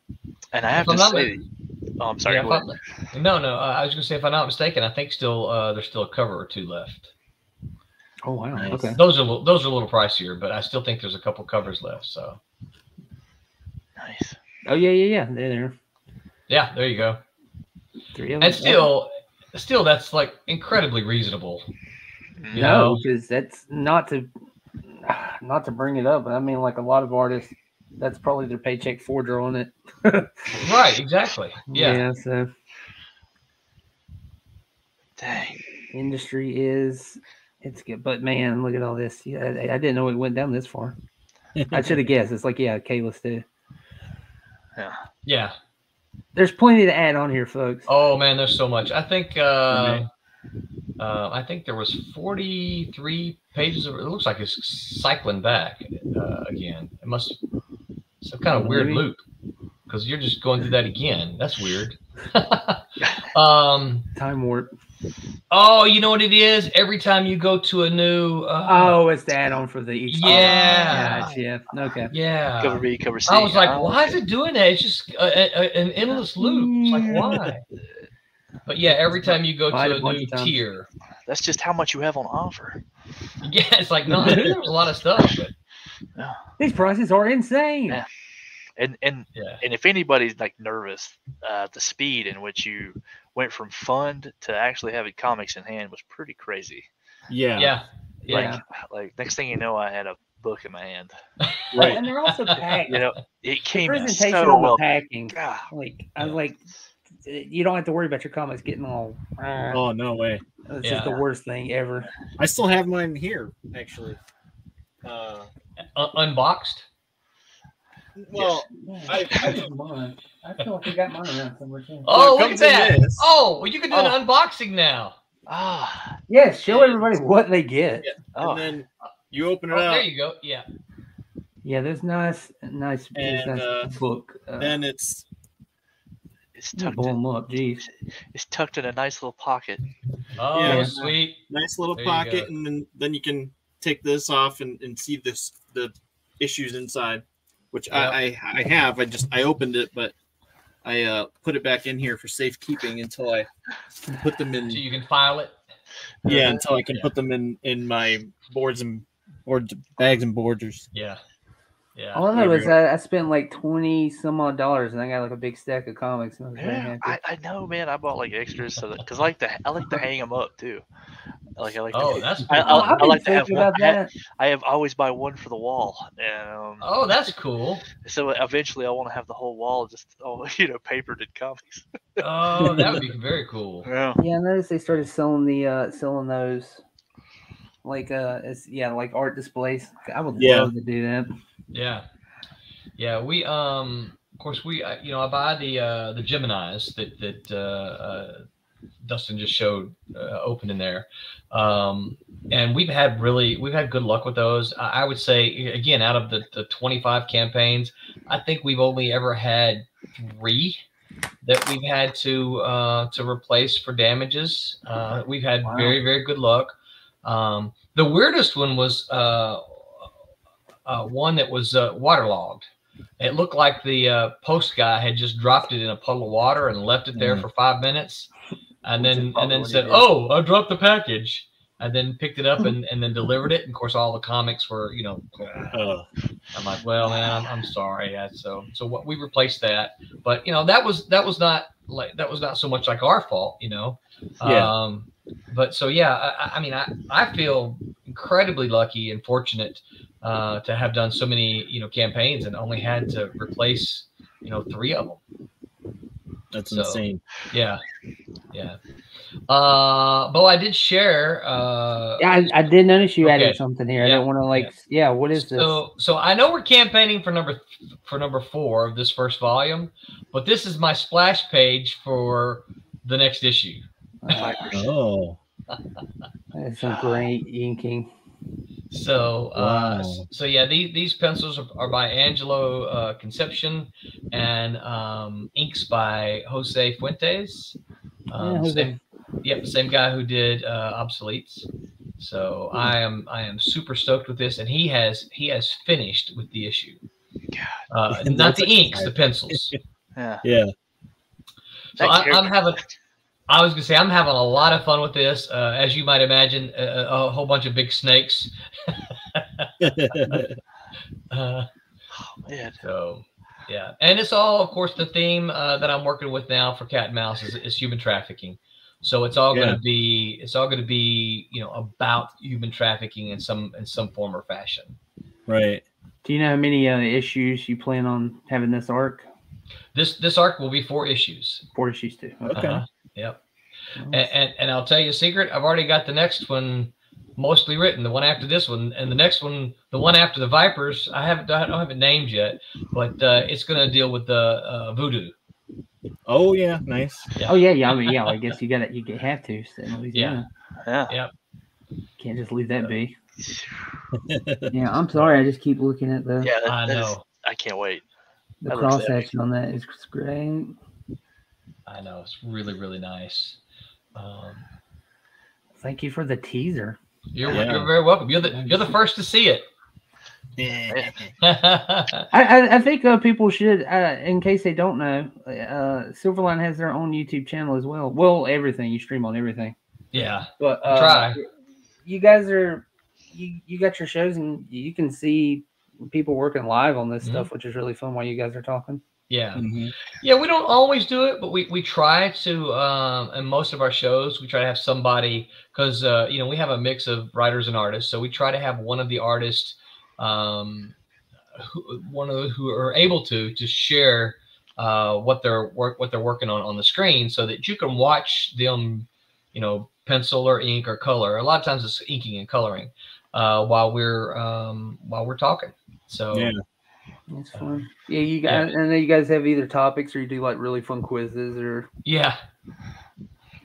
And I have If to I'm not say, oh, I'm sorry. Yeah, go if ahead. I'm- no, no. I was gonna say, if I'm not mistaken, I think still uh, there's still a cover or two left. Oh wow. Nice. Okay. Those are a those are a little pricier, but I still think there's a couple covers left. So Nice. Oh yeah, yeah, yeah. They're there. yeah, there you go. Three of And them. still, still that's like incredibly reasonable. You no, know? because that's not to not to bring it up, but I mean, like a lot of artists, that's probably their paycheck for drawing it. (laughs) Right? Exactly. Yeah. so Dang. industry is it's good, but man, look at all this. Yeah, I, I didn't know it went down this far. I should have (laughs) guessed. It's like yeah, Kalis too. Yeah. Yeah. There's plenty to add on here, folks. Oh man, there's so much. I think. Uh, uh, I think there was 43 pages of. It looks like it's cycling back uh, again. It must. Some kind of weird Maybe. loop because you're just going through that again. That's weird. (laughs) um. Time warp. Oh, you know what it is? Every time you go to a new. Uh, Oh, it's the add on for the each. Yeah. Gotcha, yeah. Okay. yeah. Cover B, cover C. I was like, Oh, why is it doing that? It's just a, a, an endless loop. It's like, why? But yeah, every time you go to a a new tier, That's just how much you have on offer. (laughs) yeah, it's like no, I there was a lot of stuff, but These prices are insane. Yeah. And and yeah, and if anybody's like nervous, uh, the speed in which you went from fund to actually having comics in hand was pretty crazy. Yeah. yeah, Like yeah. like next thing you know, I had a book in my hand. (laughs) Right. And they're also (laughs) packed. You know, it came in presentation so on the well. packing. God, Like I was Yeah. like, you don't have to worry about your comments getting all. Uh, Oh no way. it's just the worst thing ever. I still have mine here, actually. Uh, Un- unboxed. well, I- I- I feel like I got mine around somewhere too. Oh, look at that! this. Oh, well, you can do Oh. an unboxing now. ah, Yes, show everybody what they get. oh, and then you open it Oh, there you go. Yeah, Yeah, there's nice, nice, there's And, nice uh, book. Uh, then it's it's tucked blow in. them up. Jeez. It's tucked in a nice little pocket. Oh, Yeah. sweet. nice little There pocket, and then then you can take this off and, and see this the issues inside, which I, I I have. I just I opened it, but I uh put it back in here for safekeeping until I put them in. So you can file it. Yeah, until I can Yeah. put them in in my boards and boards bags and borders. Yeah, yeah. All I know is. I, I spent like twenty some odd dollars, and I got like a big stack of comics. And I was Yeah. I, I know, man. I bought like extras so because I like to I like to hang them up too. Like I like. Oh, to, that's I- cool. I- I've like to have one- about I have- I have always buy one for the wall, um, Oh, that's cool. so eventually I want to have the whole wall just all (laughs) you know papered in comics. Oh, that would be (laughs) very cool. Yeah. Yeah, I noticed they started selling the uh selling those like uh it's yeah, like art displays. I would Yeah. love to do that. Yeah, yeah. We um, of course, we uh, you know I buy the uh the Gemini's that that uh, uh Dustin just showed uh, open in there, um, and we've had really we've had good luck with those. I, I would say again, out of the the twenty five campaigns, I think we've only ever had three that we've had to uh to replace for damages. Uh, we've had Wow. very very good luck. Um, the weirdest one was uh, uh, one that was uh, waterlogged. It looked like the uh, post guy had just dropped it in a puddle of water and left it there Mm. for five minutes, and Which then and then said. "Oh, I dropped the package," and then picked it up and, and then delivered it. And of course, all the comics were, you know, Uh, I'm like, well, man, I'm, I'm sorry. Yeah, so so what we replaced that, but you know that was that was not like that was not so much like our fault, you know. Yeah. Um, but so yeah, I, I mean, I I feel incredibly lucky and fortunate uh, to have done so many you know campaigns and only had to replace you know three of them. That's So- insane. Yeah, yeah. Uh, Bo, I did share. Uh, Yeah, I, I did notice you Okay. added something here. I don't want to like. Yeah. what is this? So, so I know we're campaigning for number for number four of this first volume, but this is my splash page for the next issue. Uh, Oh, that's some great inking. So, uh, Wow. so yeah, these these pencils are, are by Angelo uh, Conception, and um, inks by Jose Fuentes. Um, Yeah, Jose. Same, yep, same guy who did uh, obsoletes. So I am I am super stoked with this, and he has he has finished with the issue. Uh, (laughs) not the inks, the pencils. (laughs) Yeah. yeah. So I, I'm having. I was gonna say I'm having a lot of fun with this. Uh, as you might imagine, a, a a whole bunch of big snakes. (laughs) Uh, Oh, man. So, yeah, and it's all, of course, the theme uh, that I'm working with now for Cat and Mouse is, is human trafficking. So it's all going to be it's all going to be you know about human trafficking in some in some form or fashion. right. Do you know how many uh, issues you plan on having this arc? This this arc will be four issues. Four issues too. Okay. Uh-huh. Yep. And, and and I'll tell you a secret. I've already got the next one mostly written. The one after this one, and the next one, the one after the Vipers. I haven't I don't have it named yet, but uh, it's going to deal with the uh, voodoo. Oh yeah, nice. Oh yeah, yeah. I mean, yeah. I guess you got it. You get- have to. So in Louisiana. Yeah. Can't just leave that be. (laughs) Yeah, I'm sorry. I just keep looking at the Yeah. That, I that is- know. I can't wait. the that cross epic. section on that is great. I know it's really really nice. Um, Thank you for the teaser. You're, Yeah. you're very welcome. You're the you're the first to see it. (laughs) I, I, I think uh, people should, uh, in case they don't know, uh, Silverline has their own YouTube channel as well. Well, everything you stream on everything. yeah, But uh, Try. You guys are, you you got your shows and you can see people working live on this Mhm. stuff, which is really fun while you guys are talking. yeah, Mhm. yeah. We don't always do it, but we we try to. Um, in most of our shows, we try to have somebody because uh, you know we have a mix of writers and artists, so we try to have one of the artists, um, who, one of the, who are able to to share uh, what they're work what they're working on on the screen, so that you can watch them, you know, pencil or ink or color. A lot of times it's inking and coloring uh, while we're um, while we're talking. So Yeah. It's fun. Yeah, you guys, I know you guys have either topics or you do like really fun quizzes or yeah,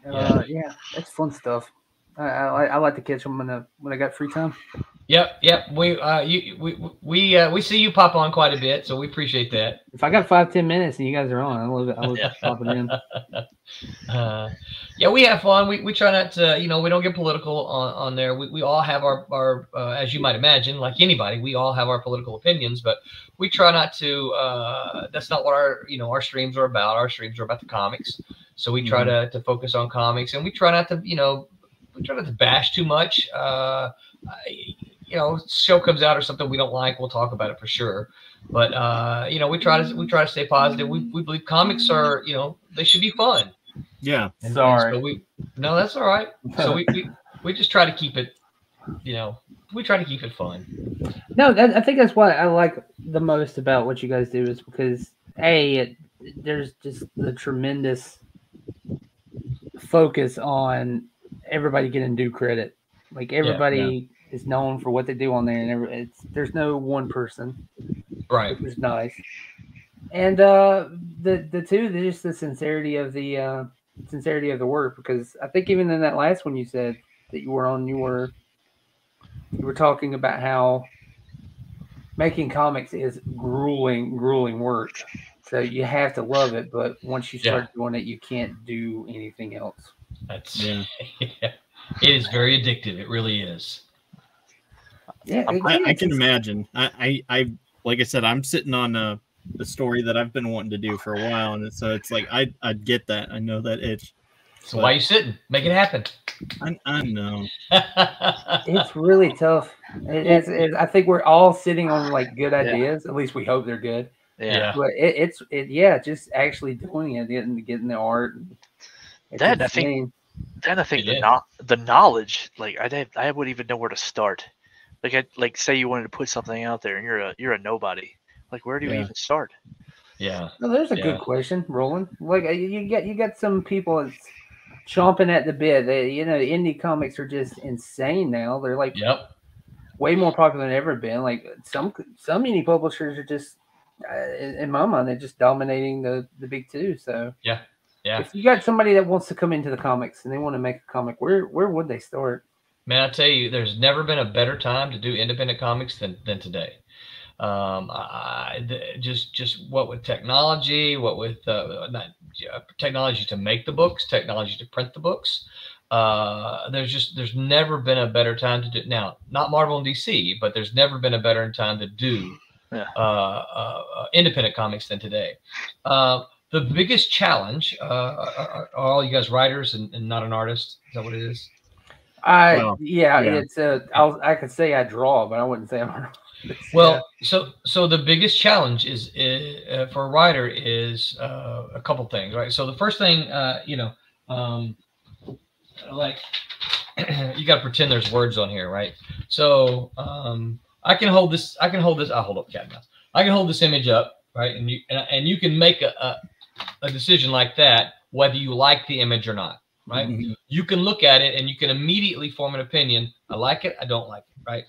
uh, yeah, that's fun stuff. I, I, I like to catch them when I, when I got free time. Yep, yep. We uh you we we uh, we see you pop on quite a bit, so we appreciate that. If I got five ten minutes and you guys are on, I love it. I love Yeah. (laughs) popping in. Uh, yeah, we have fun. We, we try not to, you know, we don't get political on, on there. We, we all have our, our uh, as you might imagine, like anybody, we all have our political opinions, but we try not to, uh, that's not what our, you know, our streams are about. Our streams are about the comics. So we try to, to focus on comics and we try not to, you know, we try not to bash too much. Uh, I, you know, show comes out or something we don't like, we'll talk about it for sure. But uh, you know, we try to we try to stay positive. We, we believe comics are, you know, they should be fun. Yeah. And Sorry. So we no, that's all right. So we, we (laughs) we just try to keep it, you know, we try to keep it fun. No, that, I think that's what I like the most about what you guys do is because a it, there's just the tremendous focus on everybody getting due credit. Like everybody is known for what they do on there, and it's there's no one person, Right. which is nice. And uh, the the two, the- just the sincerity of the uh, sincerity of the work. Because I think even in that last one you said that you were on, you were you were talking about how making comics is grueling, grueling work. So you have to love it, but once you start doing it, you can't do anything else. That's Yeah. (laughs) it is very addictive. It really is. Yeah, I, I can imagine. I, I, I, like I said, I'm sitting on a, the story that I've been wanting to do for a while, and so it's like I, I get that. I know that itch. So why you sitting? Make it happen. I, I know. (laughs) It's really tough. It- it's, it's, I think we're all sitting on like good ideas. At least we hope they're good. Yeah. But it, it's it yeah, just actually doing it, getting getting the art. It's That, I think. Then I think the Yeah. no- the knowledge, like I I wouldn't even know where to start. Like I like say you wanted to put something out there and you're a you're a nobody. Like where do you Yeah. even start? Yeah. No, there's a Yeah. good question, Roland. Like uh, you you get you got some people that's chomping at the bit. They, you know, indie comics are just insane now. They're like Yep. way more popular than ever been. Like some some indie publishers are just, uh, in, in my mind, they're just dominating the the big two. So Yeah. Yeah. if you got somebody that wants to come into the comics and they want to make a comic, where where would they start? Man, I tell you, there's never been a better time to do independent comics than than today. Um, I, th- just just what with technology, what with uh, not uh, technology to make the books, technology to print the books. Uh, there's just there's never been a better time to do now. Not Marvel and DC, but there's never been a better time to do Yeah. uh, uh, uh, independent comics than today. The biggest challenge uh, are, are all you guys writers and, and not an artist. Is that what it is? I Well, yeah, yeah. it's a I'll, I could say I draw, but I wouldn't say I'm. an artist. (laughs) Well, so so the biggest challenge is uh, for a writer is uh, a couple things, right? So the first thing, uh, you know, um, like (clears throat) you got to pretend there's words on here, right? So um, I can hold this. I can hold this. I'll hold up cat and mouse. I can hold this image up, right? And you and, and you can make a, a a decision like that whether you like the image or not, right? Mhm. You can look at it and you can immediately form an opinion. I like it. I don't like it, right?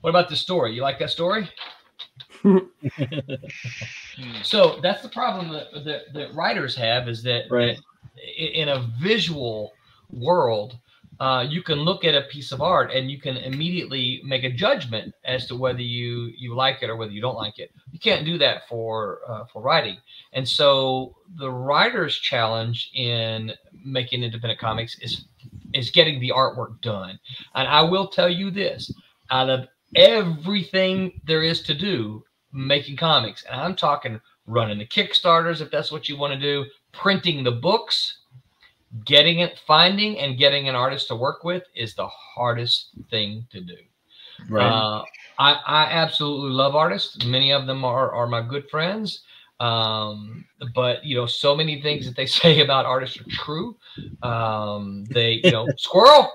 What about the story? You like that story? (laughs) So that's the problem that, that, that writers have is that, Right. that in a visual world, uh, you can look at a piece of art and you can immediately make a judgment as to whether you you like it or whether you don't like it. You can't do that for uh, for writing, and so the writer's challenge in making independent comics is is getting the artwork done. And I will tell you this: out of everything there is to do making comics, and I'm talking running the Kickstarters if that's what you want to do, printing the books, getting it, finding and getting an artist to work with is the hardest thing to do. Right. Uh, I, I absolutely love artists. Many of them are, are my good friends. Um, but you know, so many things that they (laughs) say about artists are true. Um, they, you know, (laughs) squirrel.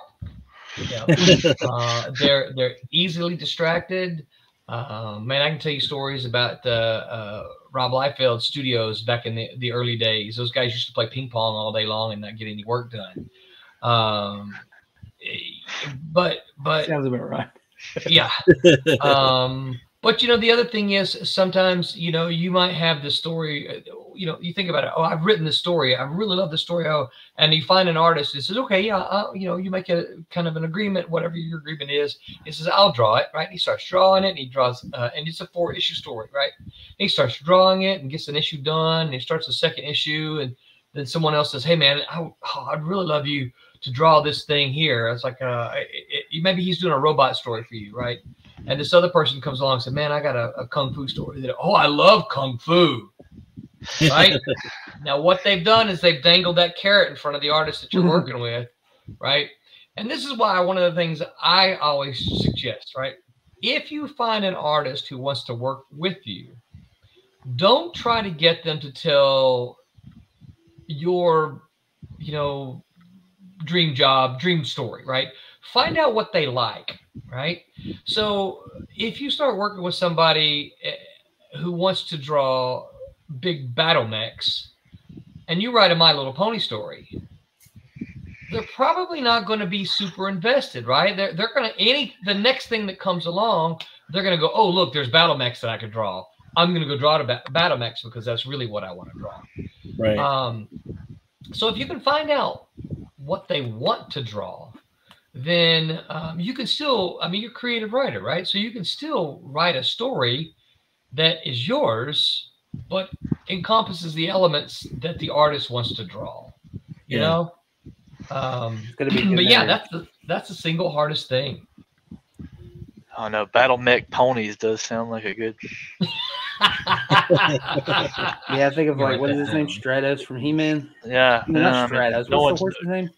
You know, uh, they're they're easily distracted. Uh, man, I can tell you stories about the uh, Rob Liefeld studios back in the, the early days. Those guys used to play ping pong all day long and not get any work done. Um, but but Sounds about right. yeah. (laughs) Um, but you know, the other thing is sometimes you know you might have the story. You know, you think about it. Oh, I've written this story. I really love the story. Oh, and you find an artist that says, okay, yeah, uh, you know, you make a kind of an agreement, whatever your agreement is. He says, I'll draw it, right? And he starts drawing it, and he draws, uh, and it's a four issue story, right? And he starts drawing it and gets an issue done, and he starts the second issue, and then someone else says, hey, man, I, oh, I'd really love you to draw this thing here. It's like, uh, it, it, maybe he's doing a robot story for you, right? And this other person comes along and says, "Man, I got a, a kung fu story." That oh, I love kung fu. Right now, what they've done is they've dangled that carrot in front of the artist that you're Mhm. working with, right? And this is why one of the things I always suggest, right? If you find an artist who wants to work with you, don't try to get them to tell your, you know, dream job, dream story, right? Find out what they like, right? So if you start working with somebody eh, who wants to draw big battle mechs and you write a My Little Pony story, they're probably not going to be super invested, right? They're, they're going to, any, the next thing that comes along, they're going to go, oh, look, there's battle mechs that I could draw. I'm going to go draw the ba- battle mechs because that's really what I want to draw. right. Um, so if you can find out what they want to draw, then um, you can still, I mean, you're a creative writer, right? So you can still write a story that is yours, but encompasses the elements that the artist wants to draw. You Yeah. know, um, It's gonna be. good (clears throat) but yeah, that's the that's the single hardest thing. Oh no, Battle Mech Ponies does sound like a good. (laughs) Yeah, I think of like what is his name? Stratos from He-Man. Yeah, No, yeah, not I Stratos. no What's one's the horse's name?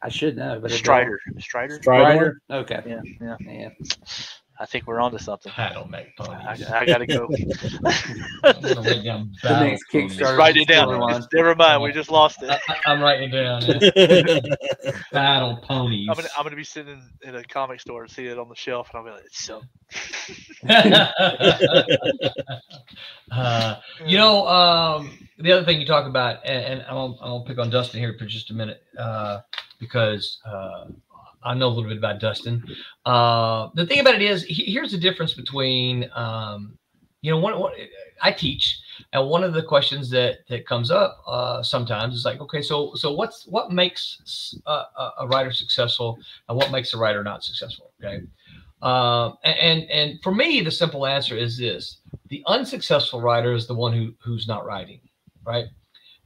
I should know, but it don't. Stridor. Stridor. Stridor. Okay. Yeah, yeah. Yeah. I think we're onto something. I don't make I, ponies. I gotta go. (laughs) (laughs) Write (laughs) The next ponies. Kickstarter. Write it down. Storyline. Never mind. We just lost it. I, I- I'm writing it down. Battle ponies. I'm gonna, I'm gonna be sitting in, in a comic store and see it on the shelf, and I'll be like, "It's so." uh, you know, um, the other thing you talk about, and, and I'm, gonna- I'm gonna pick on Dustin here for just a minute uh, because uh, I know a little bit about Dustin. Uh, the thing about it is, he- here's the difference between, um, you know, one, one I teach, and one of the questions that that comes up uh, sometimes is like, okay, so so what's what makes a writer successful, and what makes a writer not successful? Okay. Um, and and for me, the simple answer is this: the unsuccessful writer is the one who who's not writing, right?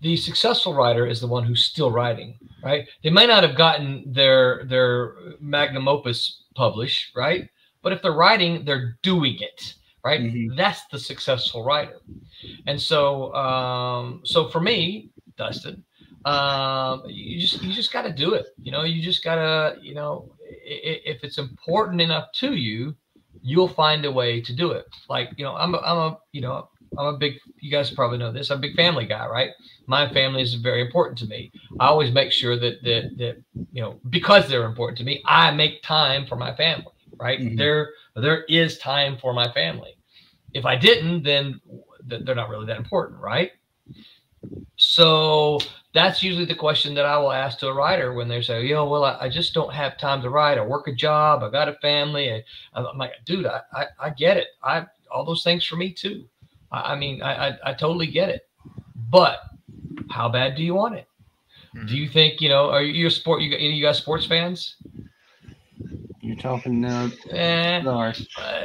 The successful writer is the one who's still writing, right? They might not have gotten their their magnum opus published, right? But if they're writing, they're doing it, right? Mhm. That's the successful writer. And so, um, so for me, Dustin, um, you just you just got to do it. You know, you just gotta, you know, if it's important enough to you, you'll find a way to do it. Like, you know, I'm a, I'm a, you know, I'm a big. You guys probably know this. I'm a big family guy, right? My family is very important to me. I always make sure that that that you know because they're important to me, I make time for my family. Right? Mhm. There there is time for my family. If I didn't, then they're not really that important, right? So that's usually the question that I will ask to a writer when they say, you know, well, I, I just don't have time to write. I work a job. I got a family. I, I'm like, dude, I, I, I get it. I all those things for me too. I, I mean, I, I, I totally get it. But how bad do you want it? Do you think you know? Are you a sport? You got any of you guys sports fans? You're talking uh, Eh, uh,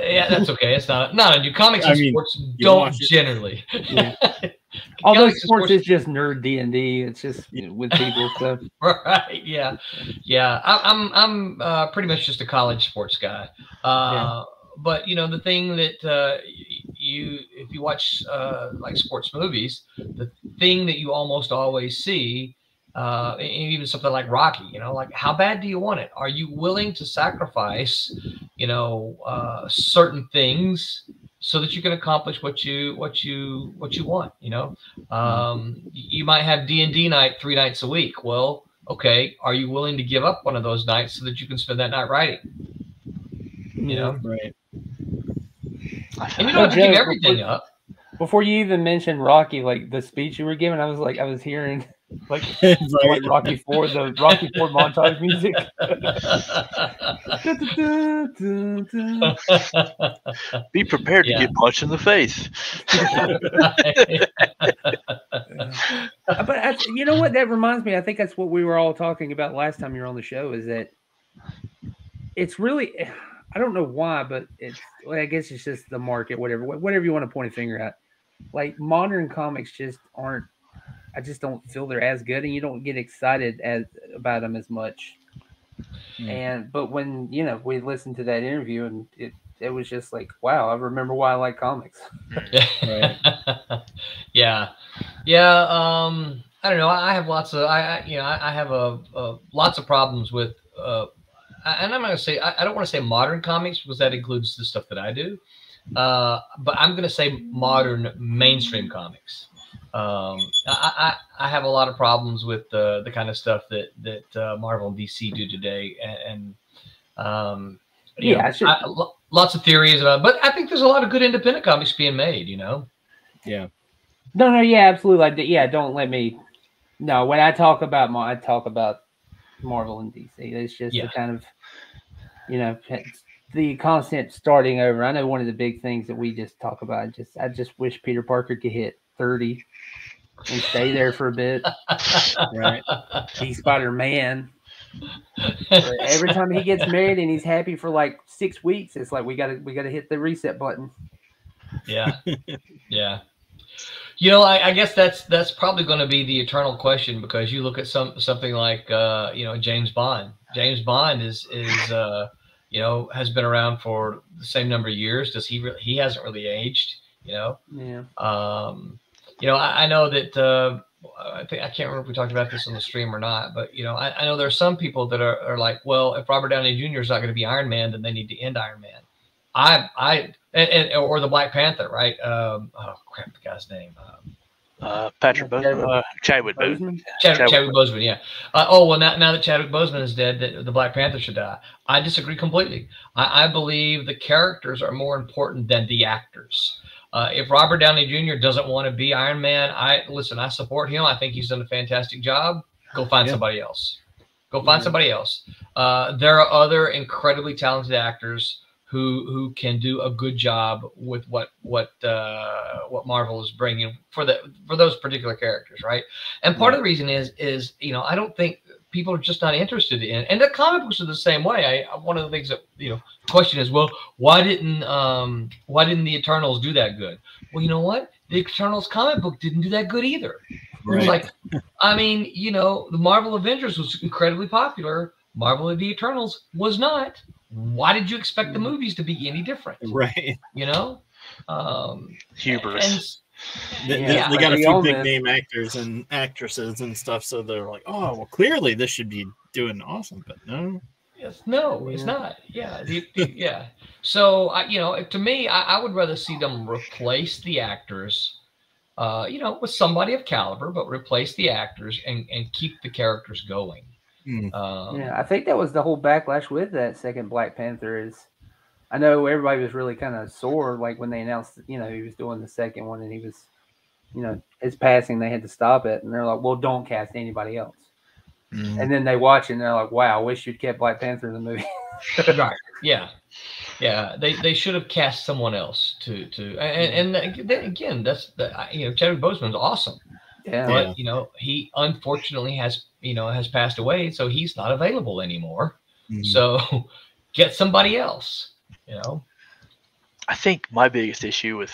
yeah, that's okay. It's not not a new comics I and mean, sports you don't generally. Yeah. (laughs) Although Comics and sports is just nerd D and D. It's just you know, with people. So (laughs) right yeah yeah I, i'm i'm uh, pretty much just a college sports guy uh, but you know the thing that uh, you if you watch uh, like sports movies the thing that you almost always see uh, even something like rocky you know like how bad do you want it? Are you willing to sacrifice you know uh, certain things so that you can accomplish what you what you what you want you know? Um, you might have d&d night three nights a week. Well okay are you willing to give up one of those nights so that you can spend that night writing? You know? Right. And you don't have to give everything before- up before you even mentioned Rocky, like the speech you were giving, I was like, I was hearing (laughs) like, (laughs) right. like Rocky Four, the Rocky Four montage music. (laughs) Be prepared to get punched in the face. But I, you know what? That reminds me. I think that's what we were all talking about last time you were on the show. Is that it's really, I don't know why, but it's. Well, I guess it's just the market, whatever, whatever you want to point a finger at. Like modern comics just aren't. I just don't feel they're as good, and you don't get excited as about them as much. Hmm. And but when you know we listened to that interview, and it it was just like, wow, I remember why I like comics. (laughs) (laughs) Right. yeah, yeah. Um, I don't know. I I have lots of, I, I you know, I, I have a, a lots of problems with, uh, I- and I'm gonna say, I, I don't want to say modern comics because that includes the stuff that I do, uh, but I'm gonna say modern mainstream comics. Um, I, I, I have a lot of problems with the the kind of stuff that that uh, Marvel and DC do today, and, and um, you Yeah, know, I should- I- lo- lots of theories about, but I think there's a lot of good independent comics being made. You know. Yeah. No, no, yeah, absolutely. I, d- yeah, don't let me. No, when I talk about Mar, I talk about Marvel and DC. It's just Yeah. the kind of, you know, the constant starting over. I know one of the big things that we just talk about. Just, I just wish Peter Parker could hit thirty and stay there for a bit. (laughs) Right. he's Spider Man. Every time he gets married and he's happy for like six weeks, it's like we gotta, we gotta hit the reset button. yeah yeah you know I, I guess that's that's probably going to be the eternal question because you look at some something like uh you know james bond james bond is is uh you know has been around for the same number of years does he really he hasn't really aged you know Yeah. um you know i, I know that uh I think I can't remember if we talked about this on the stream or not, but you know, I, I know there are some people that are, are like, well, if Robert Downey Jr. is not going to be Iron Man, then they need to end Iron Man. I I and, and, or the Black Panther, right? Um, oh crap, the guy's name. Um, Uh, Patrick Yeah, Boseman, uh, Chadwick Boseman. Boseman? Chadwick, Chadwick Chadwick Boseman, yeah. Uh, oh well, now, now that Chadwick Boseman is dead, the, the Black Panther should die. I disagree completely. I, I believe the characters are more important than the actors. Uh, if Robert Downey Jr. doesn't want to be Iron Man, I listen. I support him. I think he's done a fantastic job. Go find Yeah. somebody else. Go find Yeah. somebody else. Uh, there are other incredibly talented actors who who can do a good job with what what uh, what Marvel is bringing for the for those particular characters, right? And part of the reason is is you know I don't think people are just not interested in, and the comic books are the same way. I one of the things that you know the question is, well, why didn't um why didn't the Eternals do that good? Well, you know what, the Eternals comic book didn't do that good either. It was like, I mean, you know, the Marvel Avengers was incredibly popular. Marvel of the Eternals was not. Why did you expect the movies to be any different? right. You know, um, Hubris. They, Yeah, they- Yeah, they got a few the big name actors and actresses and stuff, so they're like, oh, well, clearly this should be doing awesome, but no. Yes, no, it's not. Yeah, the, the- yeah. So I, you know, to me, I, I would rather see them replace the actors, uh, you know, with somebody of caliber, but replace the actors and and keep the characters going. Hmm. Um, Yeah, I think that was the whole backlash with that second Black Panther. Is I know everybody was really kind of sore, like when they announced, you know, he was doing the second one and he was, you know, his passing. They had to stop it, and they're like, "Well, don't cast anybody else." Mhm. And then they watch it and they're like, "Wow, I wish you'd kept Black Panther in the movie." (laughs) right. Yeah. Yeah. They they should have cast someone else to to and, and then again that's the you know Chadwick Boseman's awesome. Yeah, but you know he unfortunately has you know has passed away so he's not available anymore Mhm. so (laughs) get somebody else you know I think my biggest issue with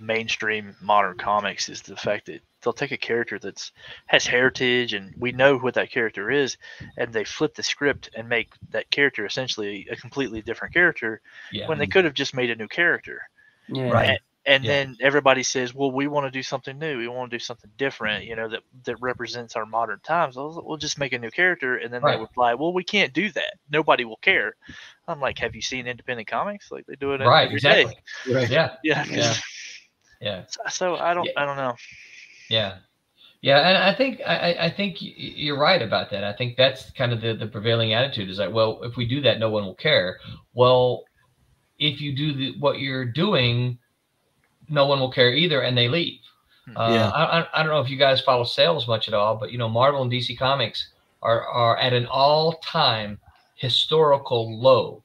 mainstream modern comics is the fact that they'll take a character that's has heritage and we know what that character is, and they flip the script and make that character essentially a completely different character yeah when they could have just made a new character. yeah, Right. And Yeah. then everybody says, "Well, we want to do something new. We want to do something different. You know that that represents our modern times. We'll, we'll just make a new character." And then Right. they reply, "Well, we can't do that. Nobody will care." I'm like, "Have you seen independent comics? Like they do it right every day." exactly Right. yeah (laughs) Yeah. Yeah. yeah So, so I don't. Yeah. I don't know. yeah yeah and i think i I- i think you're right about that i think that's kind of the the prevailing attitude is like well if we do that no one will care well if you do the, what you're doing no one will care either and they leave Uh, Yeah. I, I, I don't know if you guys follow sales much at all, but you know, Marvel and DC Comics are are at an all time historical low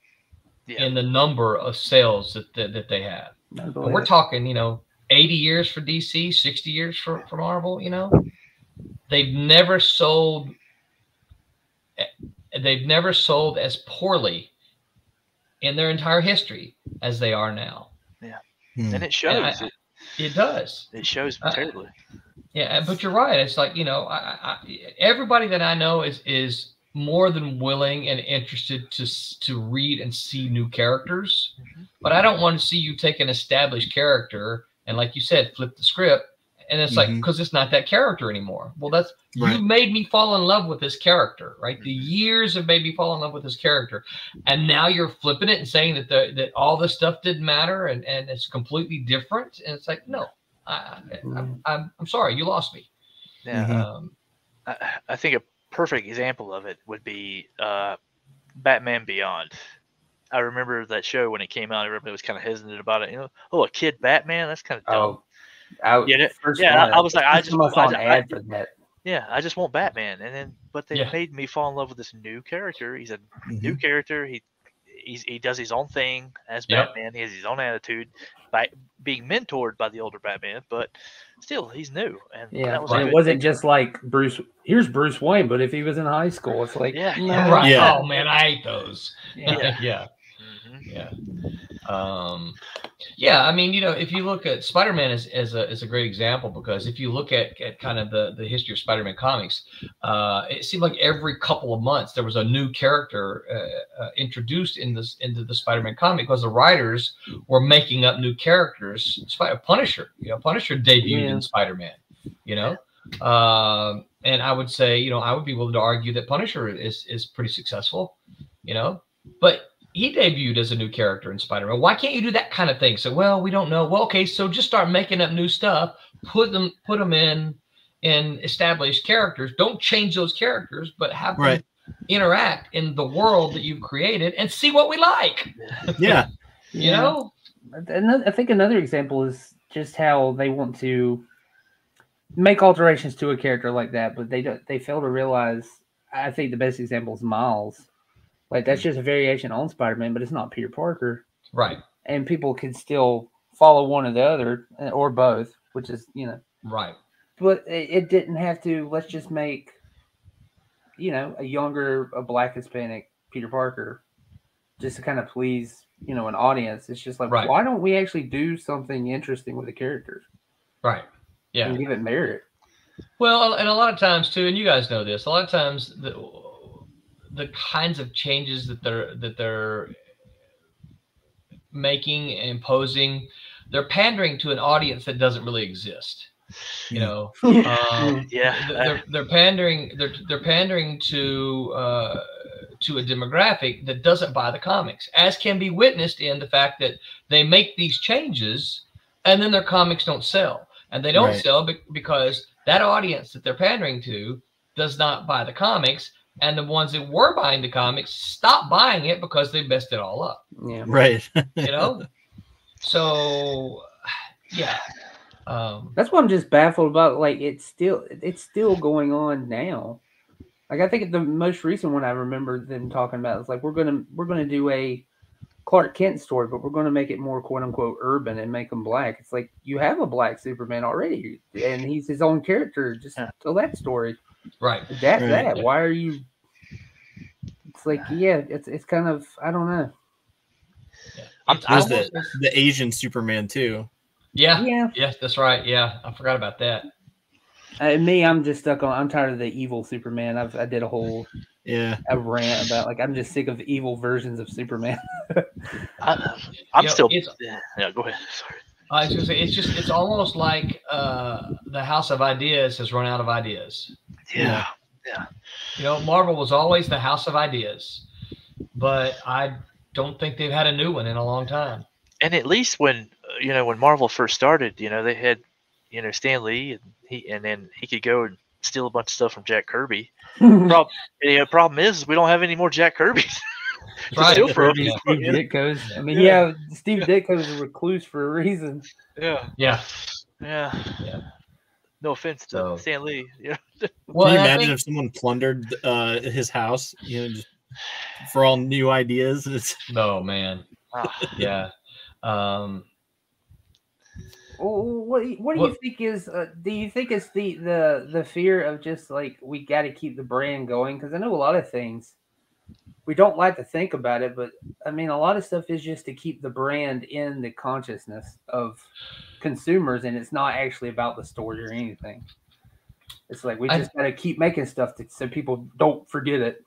Yeah. in the number of sales that that, that they have. And we're talking, you know, 80 years for DC, 60 years for, for Marvel, you know. They've never sold eh, they've never sold as poorly in their entire history as they are now. Hmm. and it shows. I- it, It does. it shows I- terribly. Yeah, but you're right. It's like you know, I, I, everybody that I know is is more than willing and interested to to read and see new characters. Mhm. But I don't want to see you take an established character and, like you said, flip the script. And it's like Mhm. because it's not that character anymore. Well, that's Right. you made me fall in love with this character, right? The years have made me fall in love with this character, and now you're flipping it and saying that the that all this stuff didn't matter and and it's completely different. And it's like no, I, I I'm, I'm I'm sorry, you lost me. Yeah. Mhm. Um, I, I think a perfect example of it would be uh, Batman Beyond. I remember that show when it came out. Everybody was kind of hesitant about it. You know, oh, a kid Batman? That's kind of dumb. Oh, I, Get it? first Yeah, I- I was like, I just- I saw an I- I- ad for that. Yeah, I just want Batman, and then but they Yeah. made me fall in love with this new character. He's a Mhm. new character. He he's, he does his own thing as Yep. Batman. He has his own attitude by being mentored by the older Batman, but still he's new. And Yeah, that was and it wasn't thing. just like Bruce. Here's Bruce Wayne, but if he was in high school, it's like Yeah, yeah. right. Yeah. Oh man, I hate those. Yeah. (laughs) yeah. Yeah. Um, yeah, I mean, you know, if you look at Spider-Man as, as a is a great example because if you look at, at kind of the, the history of Spider-Man comics, uh, it seemed like every couple of months there was a new character uh, uh, introduced in this into the Spider-Man comic because the writers were making up new characters. Spider Punisher, you know, Punisher debuted Yeah. in Spider-Man, you know. Um, and I would say, you know, I would be willing to argue that Punisher is is pretty successful, you know. But he debuted as a new character in Spider-Man. Why can't you do that kind of thing? So, well, we don't know. Well, okay, so just start making up new stuff. Put them, put them in, in established characters. Don't change those characters, but have them interact in the world that you've created and see what we like. Yeah. (laughs) You know? Another, I think another example is just how they want to make alterations to a character like that, but they don't. They fail to realize. I think the best example is Miles. Like that's just a variation on Spider-Man, but it's not Peter Parker, Right. and people can still follow one or the other uh, or both, which is you know. Right. But it, it didn't have to. Let's just make, you know, a younger, a black Hispanic Peter Parker, just to kind of please you know an audience. It's just like, Right. why don't we actually do something interesting with the characters Right. Yeah. and give it merit? Well, and a lot of times too, and you guys know this. A lot of times, the the kinds of changes that they're that they're making and imposing, they're pandering to an audience that doesn't really exist. You know, (laughs) um, Yeah, they're, they're pandering they're they're pandering to uh, to a demographic that doesn't buy the comics, as can be witnessed in the fact that they make these changes and then their comics don't sell, and they don't Right. sell be- because that audience that they're pandering to does not buy the comics, and the ones that were buying the comics stopped buying it because they messed it all up Yeah. Right. you know (laughs) so yeah um That's what I'm just baffled about. Like it's still it's still going on now. Like I think the most recent one I remember them talking about is like we're gonna we're gonna do a Clark Kent story, but we're gonna make it more quote unquote urban and make him black. It's like you have a black Superman already, and he's his own character. Just Yeah. tell that story. Right That's Right. that. Why are you? It's like yeah, it's it's kind of I don't know. I'm- It's There's the, the Asian Superman too. yeah Yeah, yes that's right yeah i forgot about that uh, me, I'm just stuck on. I'm tired of the evil Superman. I've I did a whole Yeah. a rant about like I'm just sick of evil versions of Superman. (laughs) I, I'm You know, still. Yeah, yeah, go ahead. Sorry. I was gonna say it's just it's almost like uh the House of Ideas has run out of ideas. Yeah. Yeah. You know, Marvel was always the House of Ideas, but I don't think they've had a new one in a long time. And at least when uh, you know when Marvel first started, you know they had you know Stan Lee and he and then he could go and steal a bunch of stuff from Jack Kirby. (laughs) Problem, the problem is we don't have any more Jack Kirby's. (laughs) to (laughs) Right. steal from. Steve Yeah. Ditko's. I mean, Yeah. yeah, Steve Ditko's a recluse for a reason. Yeah. Yeah. Yeah. Yeah. No offense to So- Stan Lee. You know? (laughs) Well, Can you imagine think- if someone plundered uh, his house, you know, just for all new ideas? (laughs) It's no man. Ah, Yeah. Um Well, What do you- what do What- you think is? Uh, do you think it's the the the fear of just like we got to keep the brand going? Because I know a lot of things we don't like to think about it, but I mean, a lot of stuff is just to keep the brand in the consciousness of consumers, and it's not actually about the story or anything. It's like we just got to keep making stuff to, so people don't forget it.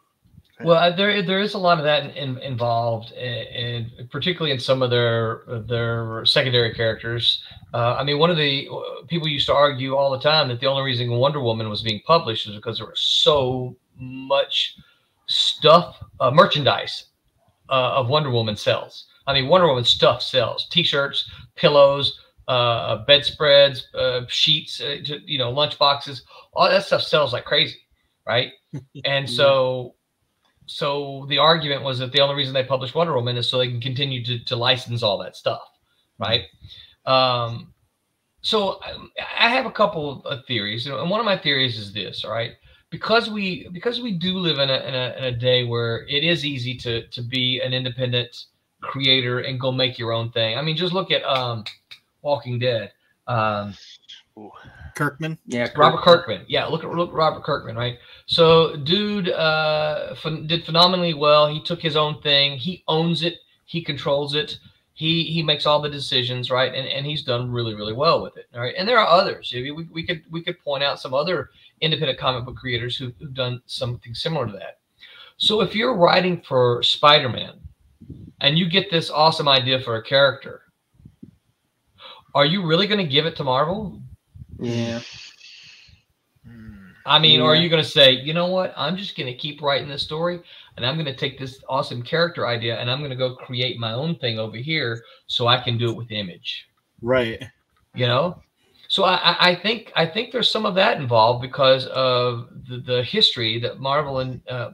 Well, uh, there there is a lot of that in, involved, and particularly in some of their their secondary characters. Uh, I mean, one of the uh, people used to argue all the time that the only reason Wonder Woman was being published is because there was so much stuff, uh, merchandise uh, of Wonder Woman sells. I mean, Wonder Woman stuff sells: T-shirts, pillows, uh, bedspreads, uh, sheets, uh, you know, lunch boxes. All that stuff sells like crazy, right? (laughs) And so so the argument was that the only reason they published Wonder Woman is so they can continue to, to license all that stuff, right? Um, so I, I have a couple of theories, and one of my theories is this: all right, because we because we do live in a, in a in a day where it is easy to to be an independent creator and go make your own thing. I mean, just look at um, Walking Dead. Um, Kirkman. Yeah, Robert Kirkman. Yeah, look at look at Robert Kirkman, right? So, dude uh, phen- did phenomenally well. He took his own thing. He owns it. He controls it. He he makes all the decisions, right? And and he's done really really well with it. All right. And there are others. I mean, We, we could we could point out some other independent comic book creators who, who've done something similar to that. So if you're writing for Spider-Man and you get this awesome idea for a character, are you really going to give it to Marvel? Yeah. I mean, or are you going to say, you know what? I'm just going to keep writing this story and I'm going to take this awesome character idea and I'm going to go create my own thing over here so I can do it with image, Right. you know? So I, I- think I think there's some of that involved because of the, the history that Marvel and uh,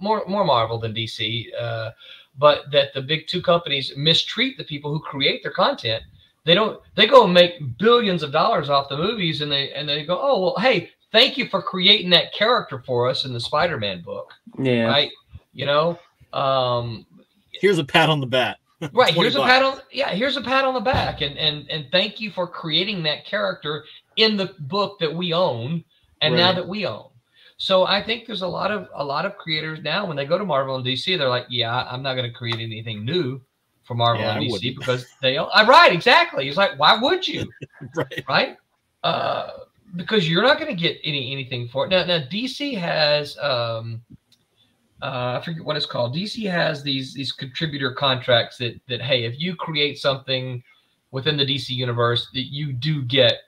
more more Marvel than DC, uh, but that the big two companies mistreat the people who create their content. They don't. They go and make billions of dollars off the movies, and they and they go, oh well, hey, thank you for creating that character for us in the Spider-Man book, Yeah. right? You know, um, Here's a pat on the back. (laughs) right 20 here's a bucks. pat on yeah here's a pat on the back and and and thank you for creating that character in the book that we own and now that we own so i think there's a lot of a lot of creators now when they go to marvel and dc they're like yeah i'm not going to create anything new for marvel Yeah, and dc because they own I, right exactly it's like why would you (laughs) right. right? Uh, because you're not going to get any anything for it. Now, now DC has um, uh, I forget what it's called. DC has these these contributor contracts that that hey, if you create something within the DC universe, that you do get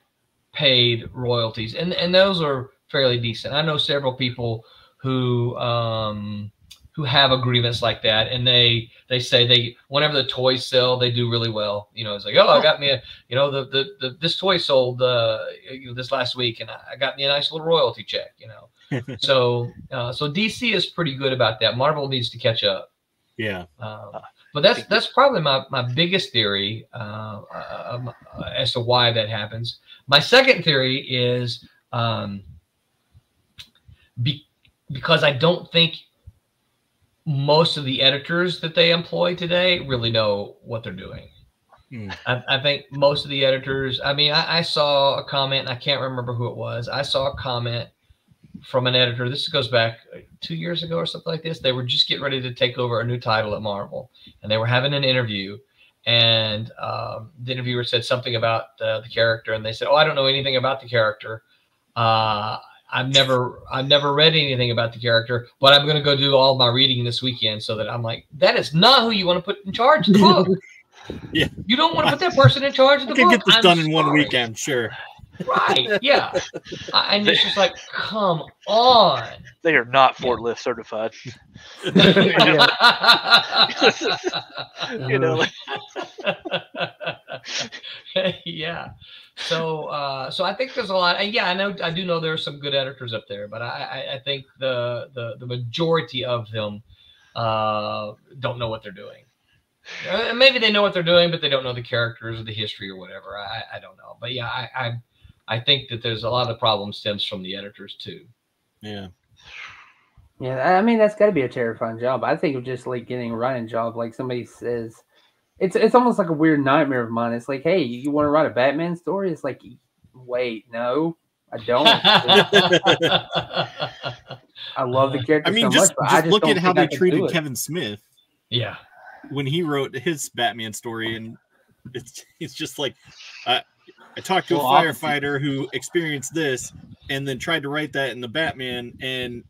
paid royalties, and and those are fairly decent. I know several people who um, who have agreements like that, and they they say they whenever the toys sell, they do really well. You know, it's like oh, I got me a you know the the, the this toy sold uh, you know, this last week, and I got me a nice little royalty check. You know, so uh, so DC is pretty good about that. Marvel needs to catch up. Yeah. Um, but that's that's probably my, my biggest theory uh, um, uh, as to why that happens. My second theory is um, be, because I don't think most of the editors that they employ today really know what they're doing. Hmm. I, I think most of the editors. I mean, I, I saw a comment, and I can't remember who it was. I saw a comment from an editor. This goes back two years ago or something like this. They were just getting ready to take over a new title at Marvel, and they were having an interview. And um, the interviewer said something about uh, the character, and they said, "Oh, I don't know anything about the character. Uh, I've never, I've never read anything about the character, but I'm going to go do all my reading this weekend." So that I'm like, that is not who you want to put in charge of the book. (laughs) Yeah. you don't want to put that person in charge of I the can book. get this I'm done in one weekend, sure. Right? Yeah, and it's just like, come on. They are not forklift certified. (laughs) (laughs) You know, (laughs) yeah. So, uh, so I think there's a lot. And yeah, I know, I do know there are some good editors up there, but I, I, I think the, the, the majority of them, uh, don't know what they're doing. Uh, maybe they know what they're doing, but they don't know the characters or the history or whatever. I, I don't know. But yeah, I, I, I think that there's a lot of problem stems from the editors too. Yeah. Yeah, I mean that's got to be a terrifying job. I think of just like getting a writing job, like somebody says, it's it's almost like a weird nightmare of mine. It's like, hey, you want to write a Batman story? It's like, wait, no, I don't. (laughs) I love the character I mean, so just, much, but I just just look at how they treated. Kevin Smith yeah. when he wrote his Batman story, and it's (laughs) it's just like I I talked to Well, a opposite. firefighter who experienced this, and then tried to write that in the Batman, and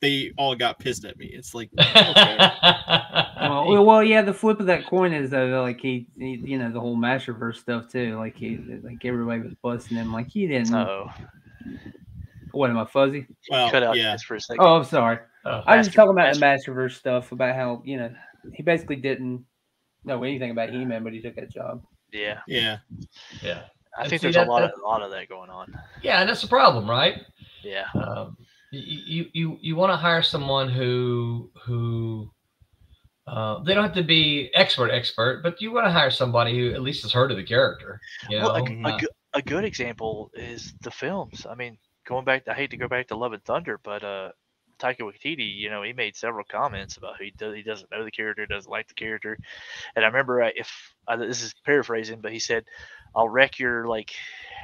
they all got pissed at me. It's like (laughs) Well, well, well, yeah. The flip of that coin is though, like he, he, you know, the whole Masterverse stuff too. Like he, like everybody was busting him. Like he didn't. oh, What am I fuzzy? well, cut out yeah, this for a second. Oh, I'm sorry. Oh, I was just talking about the Masterverse stuff about how you know he basically didn't know anything about He-Man, but he took that job. Yeah, yeah, yeah. I And think see, there's that- a lot that- of a lot of that going on. Yeah, and that's the problem, right? Yeah, Um, you you you want to hire someone who who uh, they don't have to be expert expert, but you want to hire somebody who at least has heard of the character. You know, well, a, a, good, a good example is the films. I mean, going back, I hate to go back to Love and Thunder, but uh, Taika Waititi, you know, he made several comments about who he does. He doesn't know the character, doesn't like the character, and I remember uh, if uh, this is paraphrasing, but he said, "I'll wreck your like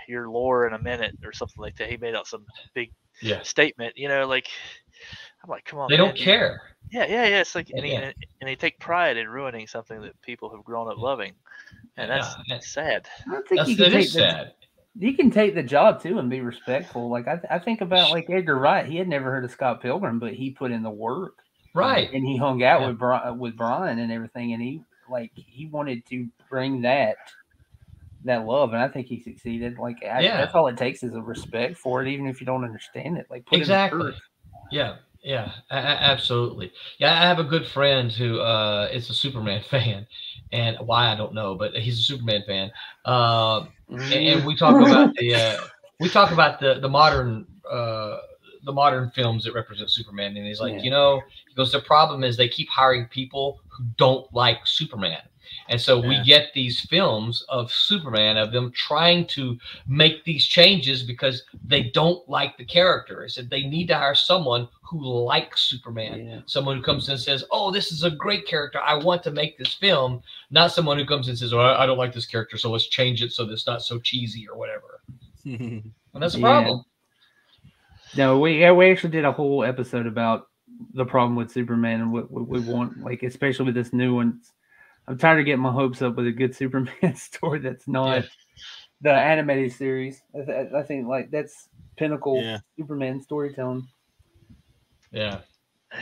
your lore in a minute" or something like that. He made out some big yeah, statement, you know, like I'm like, come on, they man. don't care. Yeah, yeah, yeah. It's like, and, he, and they take pride in ruining something that people have grown up loving, and that's, Yeah, that's sad. I don't think That's you that can take is sad. You can take the job too and be respectful. Like I, I think about like Edgar Wright. He had never heard of Scott Pilgrim, but he put in the work, Right. and he hung out Yeah. with Bri- with Brian and everything, and he like he wanted to bring that that love, and I think he succeeded. Like, I, Yeah. that's all it takes is a respect for it, even if you don't understand it. Like, put it in exactly yeah yeah a- a- absolutely. Yeah i have a good friend who uh is a superman (laughs) fan and why i don't know but he's a superman fan uh and, and we talk about the uh (laughs) we talk about the the modern uh the modern films that represent superman and he's like Yeah. you know he goes the problem is they keep hiring people who don't like superman and so we get these films of Superman, of them trying to make these changes because they don't like the character. I said they need to hire someone who likes Superman, Yeah. someone who comes in and says, "Oh, this is a great character. I want to make this film." Not someone who comes in and says, "Oh, I don't like this character, so let's change it so that it's not so cheesy or whatever." (laughs) And that's a Yeah. problem. No, we yeah, we actually did a whole episode about the problem with Superman and what, what we want, like especially with this new one. I'm tired of getting my hopes up with a good Superman (laughs) story that's not Yeah. the animated series. I, th- I think like that's pinnacle Yeah. Superman storytelling. Yeah. (sighs)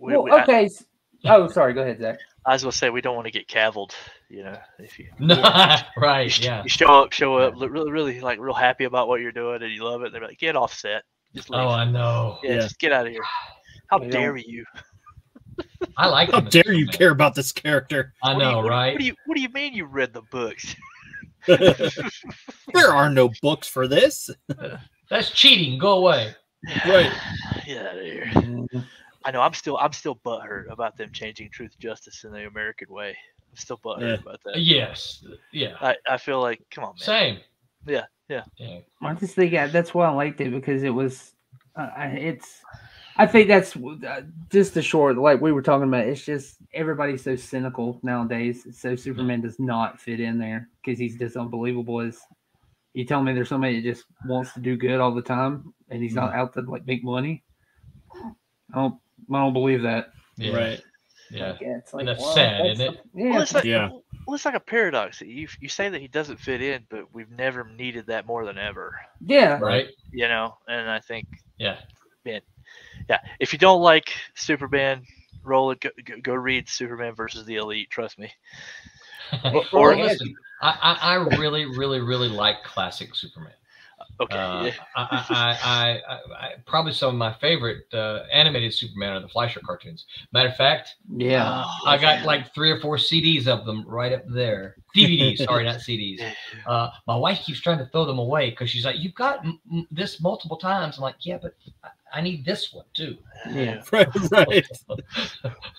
We- well, we- okay. s- oh, sorry. Go ahead, Zach. I, was gonna say we don't want to get cavilled, you know. If you, No, you, (laughs) right. sh- Yeah. you show up, show up, look really, really like real happy about what you're doing, and you love it. They're like, get offset. just oh, leave. Oh, I know. yeah, Yeah. just get out of here. (sighs) How We dare you? I like How dare you Superman. care about this character? I What do you- know, what you- right? What do you What do you mean you read the books? (laughs) there are no books for this. (laughs) That's cheating. Go away. Right. (sighs) Get out of here. Mm, I know. I'm still I'm still butthurt about them changing truth justice in the American way. I'm still butthurt Yeah. about that. Yes. Yeah. I, I feel like come on, man. Same. Yeah, yeah. Yeah. I just think uh, that's why I liked it because it was, uh, I- it's, I think that's uh, just the short, like we were talking about. It's just everybody's so cynical nowadays. So Superman does not fit in there because he's just unbelievable. Is you tell me, there's somebody that just wants to do good all the time and he's not out to like make money. I don't, I don't believe that. Yeah. Right. Yeah. Like, yeah, it's like that's well, sad, that's isn't it? the- Yeah, Well, it's like Yeah. well, it's like a paradox. You you say that he doesn't fit in, but we've never needed that more than ever. yeah, Right. You know, and I think Yeah. Yeah, if you don't like Superman, roll it. Go, go, go read Superman versus the Elite. Trust me. (laughs) Or, or- listen, I, I, I really, really, really like classic Superman. (laughs) Okay. Uh, yeah. I, I, I, I, I, probably some of my favorite uh, animated Superman are the Fleischer cartoons. Matter of fact, yeah. uh, I got like three or four CDs of them right up there. DVDs, (laughs) sorry, not CDs. Uh, my wife keeps trying to throw them away because she's like, "You've got m- m- this multiple times." I'm like, "Yeah, but I, I need this one too." Yeah. (laughs) Right. Right.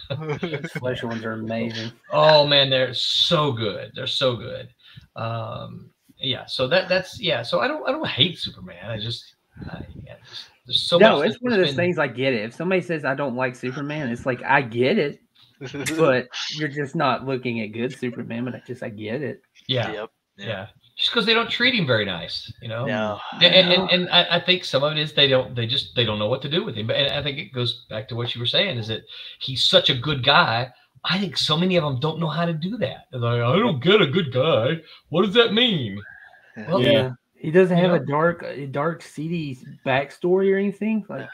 (laughs) Fleischer ones are amazing. Oh man, they're so good. They're so good. Um, yeah. So that that's yeah. So I don't I don't hate Superman. I just, I, yeah, just there's so no, much. it's one of those things I get it. If somebody says I don't like Superman, it's like I get it, (laughs) but you're just not looking at good Superman. But I just I get it. Yeah, Yep. yeah. Just because they don't treat him very nice, you know. No. And, and, and, and I, I think some of it is they don't they just they don't know what to do with him. But and I think it goes back to what you were saying is that he's such a good guy. I think so many of them don't know how to do that. They're like, I don't get a good guy. What does that mean? Well, Yeah. He doesn't have Yeah. a dark, a dark, seedy backstory or anything. Like,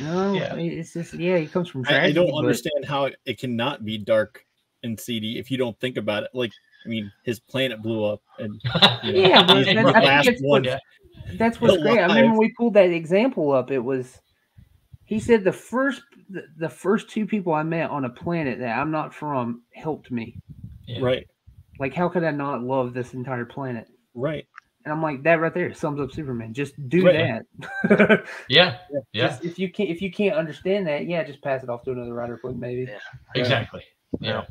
no, Yeah. it's just yeah. He comes from I, I don't but- understand how it, it cannot be dark and seedy if you don't think about it. Like, I mean, his planet blew up, and (laughs) you know, Yeah, but he's that- the I think last it's one. Yeah. That's what's great. I remember when we pulled that example up. It was he said the first the, the first two people I met on a planet that I'm not from helped me. Yeah. Right. Like, how could I not love this entire planet? Right. And I'm like, that right there sums up Superman. Just do Right. that. (laughs) Yeah. (laughs) Yeah. Just- if you can't if you can't understand that, yeah, just pass it off to another writer, please, maybe. Yeah. Exactly. Yeah.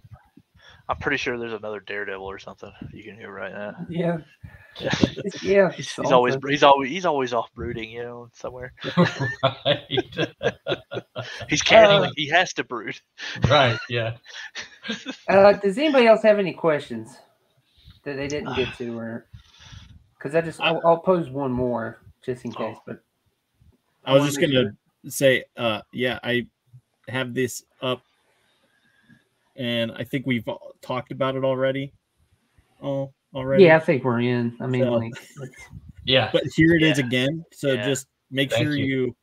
I'm pretty sure there's another Daredevil or something you can hear right now. Yeah, (laughs) Yeah. Yeah. He's, he's always he's always he's always off brooding, you know, somewhere. (laughs) (laughs) right. He's can't Uh, he, he has to brood. right. Yeah. Uh, does anybody else have any questions that they didn't get to, or because I just I'll, I'll pose one more just in case. But I was just gonna say, uh, yeah, I have this up, and I think we've talked about it already. Oh, already. yeah, I think we're in. I mean, So- like, (laughs) Yeah. But here it is Yeah. again. So Yeah. just make Thank sure you. you.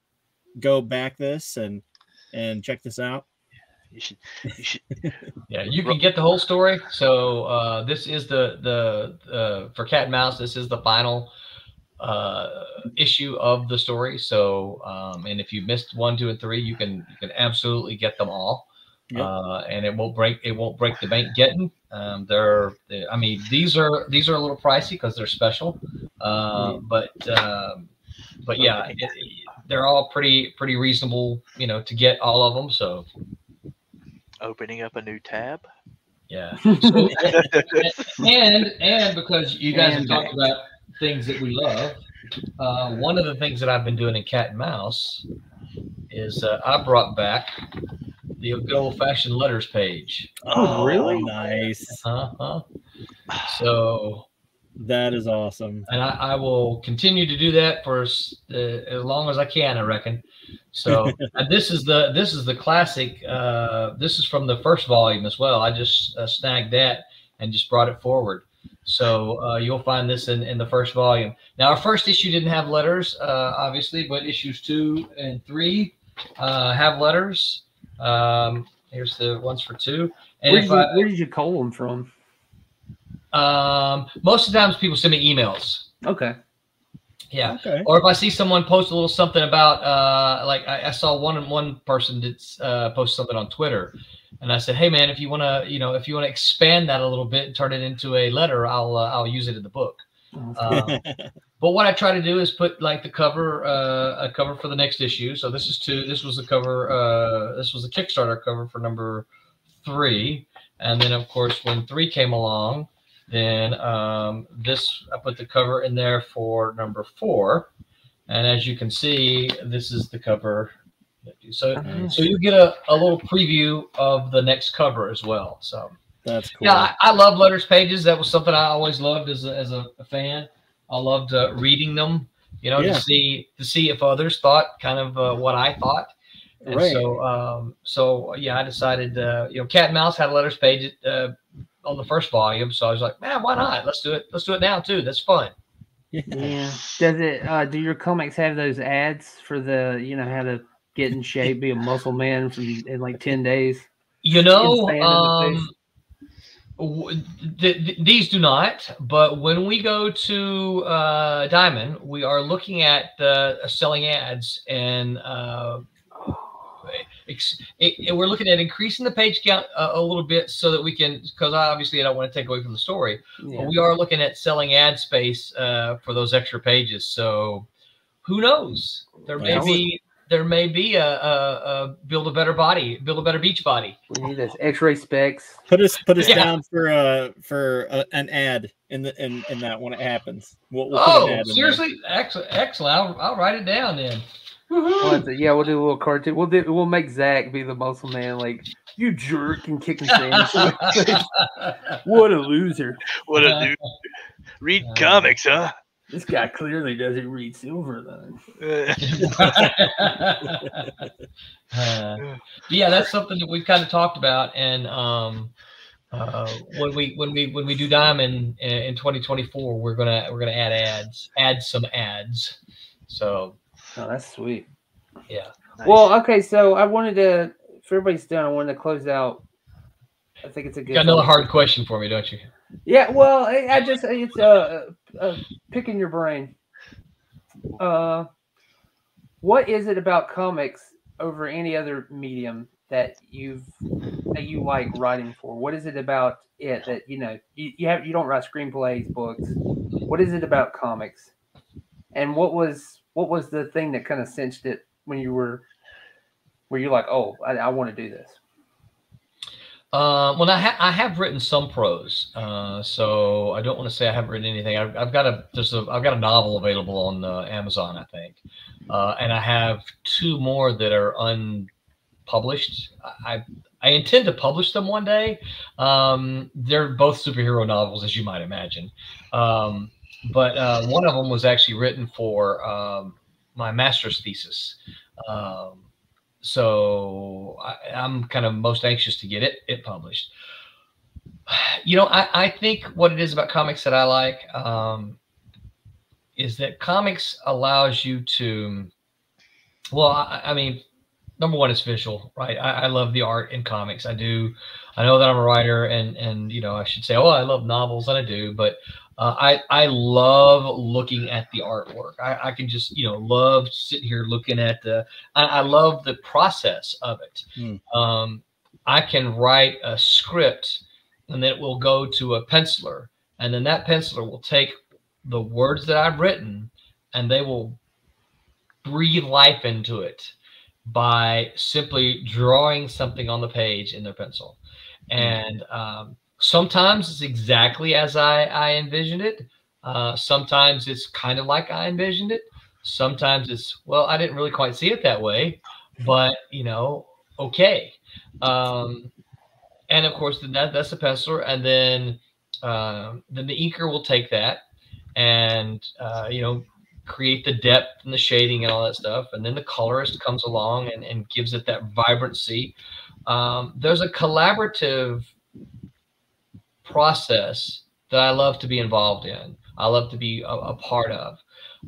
go back this and and check this out. You should. You should. (laughs) Yeah, you can get the whole story. So uh, this is the the uh, for Cat and Mouse. This is the final uh, issue of the story. So um, and if you missed one, two, and three, you can you can absolutely get them all. Yep. Uh, and it won't break it won't break the bank getting. Um, they're, they I mean these are these are a little pricey because they're special. Uh, but um, but yeah, it, they're all pretty pretty reasonable. You know to get all of them. So Opening up a new tab. yeah. (laughs) So, and and because you guys have And talked about things that we love, uh, one of the things that I've been doing in Cat and Mouse is uh, I brought back the good old fashioned letters page. Oh, really? Nice. Uh-huh. (sighs) So, That is awesome. and I, I will continue to do that for as, uh, as long as I can, I reckon. So, (laughs) and this is the this is the classic. Uh, this is from the first volume as well. I just uh, snagged that and just brought it forward. So uh, you'll find this in, in the first volume. Now, our first issue didn't have letters, uh, obviously, but issues two and three uh, have letters. Um, here's the ones for two. And Where did, you, I, where did you call them from? um, most of the times people send me emails. Okay. Yeah. Okay. Or if I see someone post a little something about, uh, like I, I saw one one person did uh, post something on Twitter, and I said, "Hey man, if you want to, you know, if you want to expand that a little bit and turn it into a letter, I'll uh, I'll use it in the book." Um, but what I try to do is put like the cover, uh, a cover for the next issue. So this is two. This was the cover. Uh, this was a Kickstarter cover for number three, and then of course when three came along, then um, this I put the cover in there for number four, and as you can see, this is the cover. So Mhm. so you get a, a little preview of the next cover as well. So. That's cool. Yeah, I, I love letters pages. That was something I always loved as a, as a, a fan. I loved uh, reading them, you know, Yeah. to see to see if others thought kind of uh, what I thought. And Right. so, um, so yeah, I decided, uh, you know, Cat and Mouse had a letters page uh, on the first volume, so I was like, man, why not? Let's do it. Let's do it now too. That's fun. Yeah. Does it? Uh, do your comics have those ads for the you know how to get in shape, be a muscle man from in like ten days? You know, Insane in the um, w- th- th- these do not. But when we go to uh, Diamond, we are looking at uh, selling ads, and uh, it, it- we're looking at increasing the page count a, a little bit so that we can. Because obviously, I don't want to take away from the story. Yeah. But we are looking at selling ad space uh, for those extra pages. So who knows? There may be. There may be a, a, a build a better body, build a better beach body. We need those X-ray specs. Put us put us Yeah. down for uh for uh, an ad in the in, in that when it happens. We'll, we'll Oh, an ad in there. seriously? Excellent. Excellent. I'll, I'll write it down then. We'll yeah, we'll do a little cartoon. We'll do. We'll make Zach be the muscle man, like you jerk and kicking (laughs) sand. (laughs) what a loser! What a dude. Read Uh, comics, huh? This guy clearly doesn't read Silver then. (laughs) Uh, yeah, that's something that we've kind of talked about, and um, uh, when we when we when we do Diamond in, in 2024, we're gonna we're gonna add ads, add some ads. So Oh, that's sweet. yeah, nice. Well, okay, so I wanted to, if everybody's done, I wanted to close out. I think it's a you good. got another hard question for me, don't you? Yeah, well, I, I just it's uh, uh picking your brain. Uh, what is it about comics over any other medium that you've that you like writing for? What is it about it that you know you, you have you don't write screenplays, books? What is it about comics? And what was what was the thing that kind of cinched it when you were where you're like, oh, I, I want to do this? Uh, well, I, ha- I have written some prose, uh, so I don't want to say I haven't written anything. I've, I've got a there's a I've got a novel available on uh, Amazon, I think, uh, and I have two more that are unpublished. I I intend to publish them one day. Um, they're both superhero novels, as you might imagine, um, but uh, one of them was actually written for um, my master's thesis. Um, so I, I'm kind of most anxious to get it it published. (sighs) You know, I, I think what it is about comics that I like um, is that comics allows you to, well, I, I mean, number one is visual, right? I, I, love the art in comics. I do. I know that I'm a writer, and and you know I should say, oh, I love novels, and I do. But uh, I I love looking at the artwork. I, I can just you know love sitting here looking at the. I, I love the process of it. Mm. Um, I can write a script, and then it will go to a penciler, and then that penciler will take the words that I've written, and they will breathe life into it by simply drawing something on the page in their pencil. And um, sometimes it's exactly as I, I envisioned it. Uh, sometimes it's kind of like I envisioned it. Sometimes it's, well, I didn't really quite see it that way, but you know, okay. Um, and of course, then that, that's the penciler. And then, uh, then the inker will take that and, uh, you know, create the depth and the shading and all that stuff. And then the colorist comes along and, and gives it that vibrancy. Um, there's a collaborative process that I love to be involved in. I love to be a, a part of.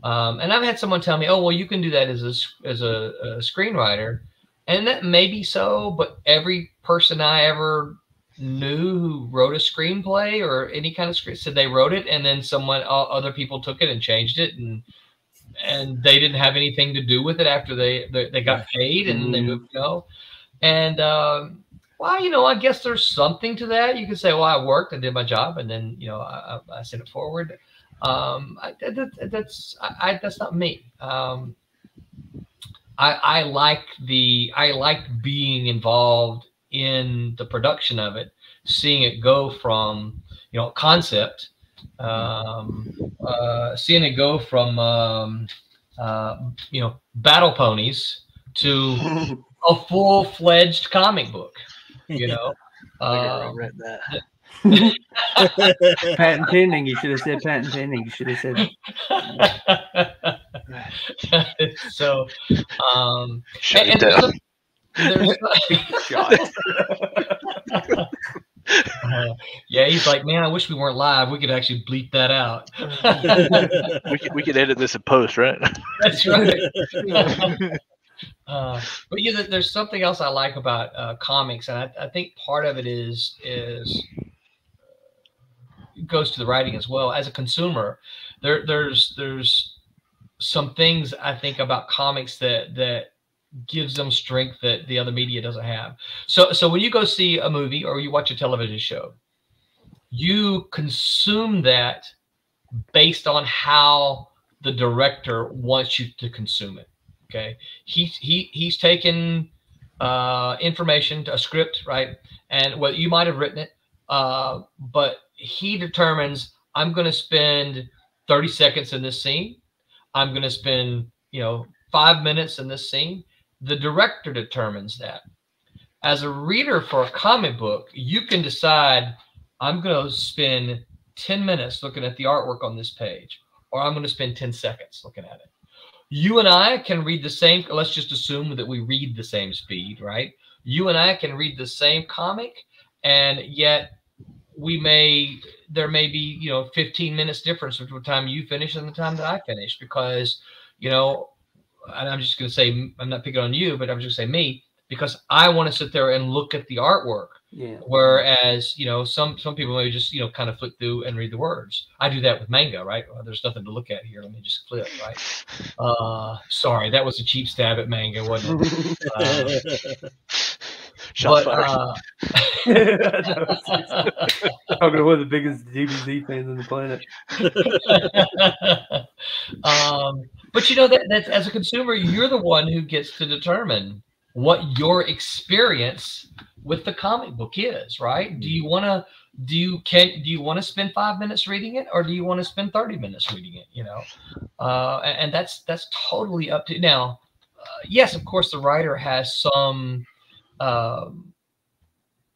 Um, and I've had someone tell me, "Oh, well, you can do that as a as a, a screenwriter," and that may be so. But every person I ever knew who wrote a screenplay or any kind of script said they wrote it, and then someone, other people took it and changed it, and and they didn't have anything to do with it after they they, they got paid and mm-hmm. they moved, you know. And um, well, you know, I guess there's something to that. You could say, well, I worked, I did my job, and then you know, I, I sent it forward. Um, I, that, that's I, that's not me. Um, I, I like the I like being involved in the production of it, seeing it go from you know concept um, uh, seeing it go from um, uh, you know battle ponies to (laughs) a full fledged comic book. You (laughs) know, I read that. (laughs) patent pending. You should have said patent pending. You should have said. (laughs) so, um, Shut and, and down. There's, there's, uh, yeah, he's like, man, I wish we weren't live. We could actually bleep that out. we could we could edit this in post, right? That's right. Uh, but yeah, there's something else I like about uh, comics, and I, I, think part of it is is goes to the writing as well. As a consumer, there there's there's some things I think about comics that that gives them strength that the other media doesn't have. So so when you go see a movie or you watch a television show, you consume that based on how the director wants you to consume it. Okay. He he he's taken uh information to a script, right? And well you might have written it, uh, but he determines I'm gonna spend 30 seconds in this scene. I'm gonna spend, you know, five minutes in this scene the director determines that. As a reader for a comic book, you can decide I'm going to spend 10 minutes looking at the artwork on this page, or I'm going to spend 10 seconds looking at it. You and I can read the same, let's just assume that we read the same speed, right? You and I can read the same comic, and yet we may, there may be, you know, 15 minutes difference between the time you finish and the time that I finish because, you know, and I'm just going to say, I'm not picking on you, but I'm just going to say me because I want to sit there and look at the artwork. Yeah. Whereas, you know, some some people may just, you know, kind of flip through and read the words. I do that with manga, right? Well, there's nothing to look at here. Let me just flip, right? (laughs) Uh, sorry, that was a cheap stab at manga, wasn't it? (laughs) Uh, Shot but, uh, (laughs) Talking to one of the biggest DBZ fans on the planet. um, but you know that that's as a consumer, you're the one who gets to determine what your experience with the comic book is, right? Do you want to do you can do you want to spend five minutes reading it or do you want to spend 30 minutes reading it you know uh, and, and, that's that's totally up to now uh, yes of course the writer has some um,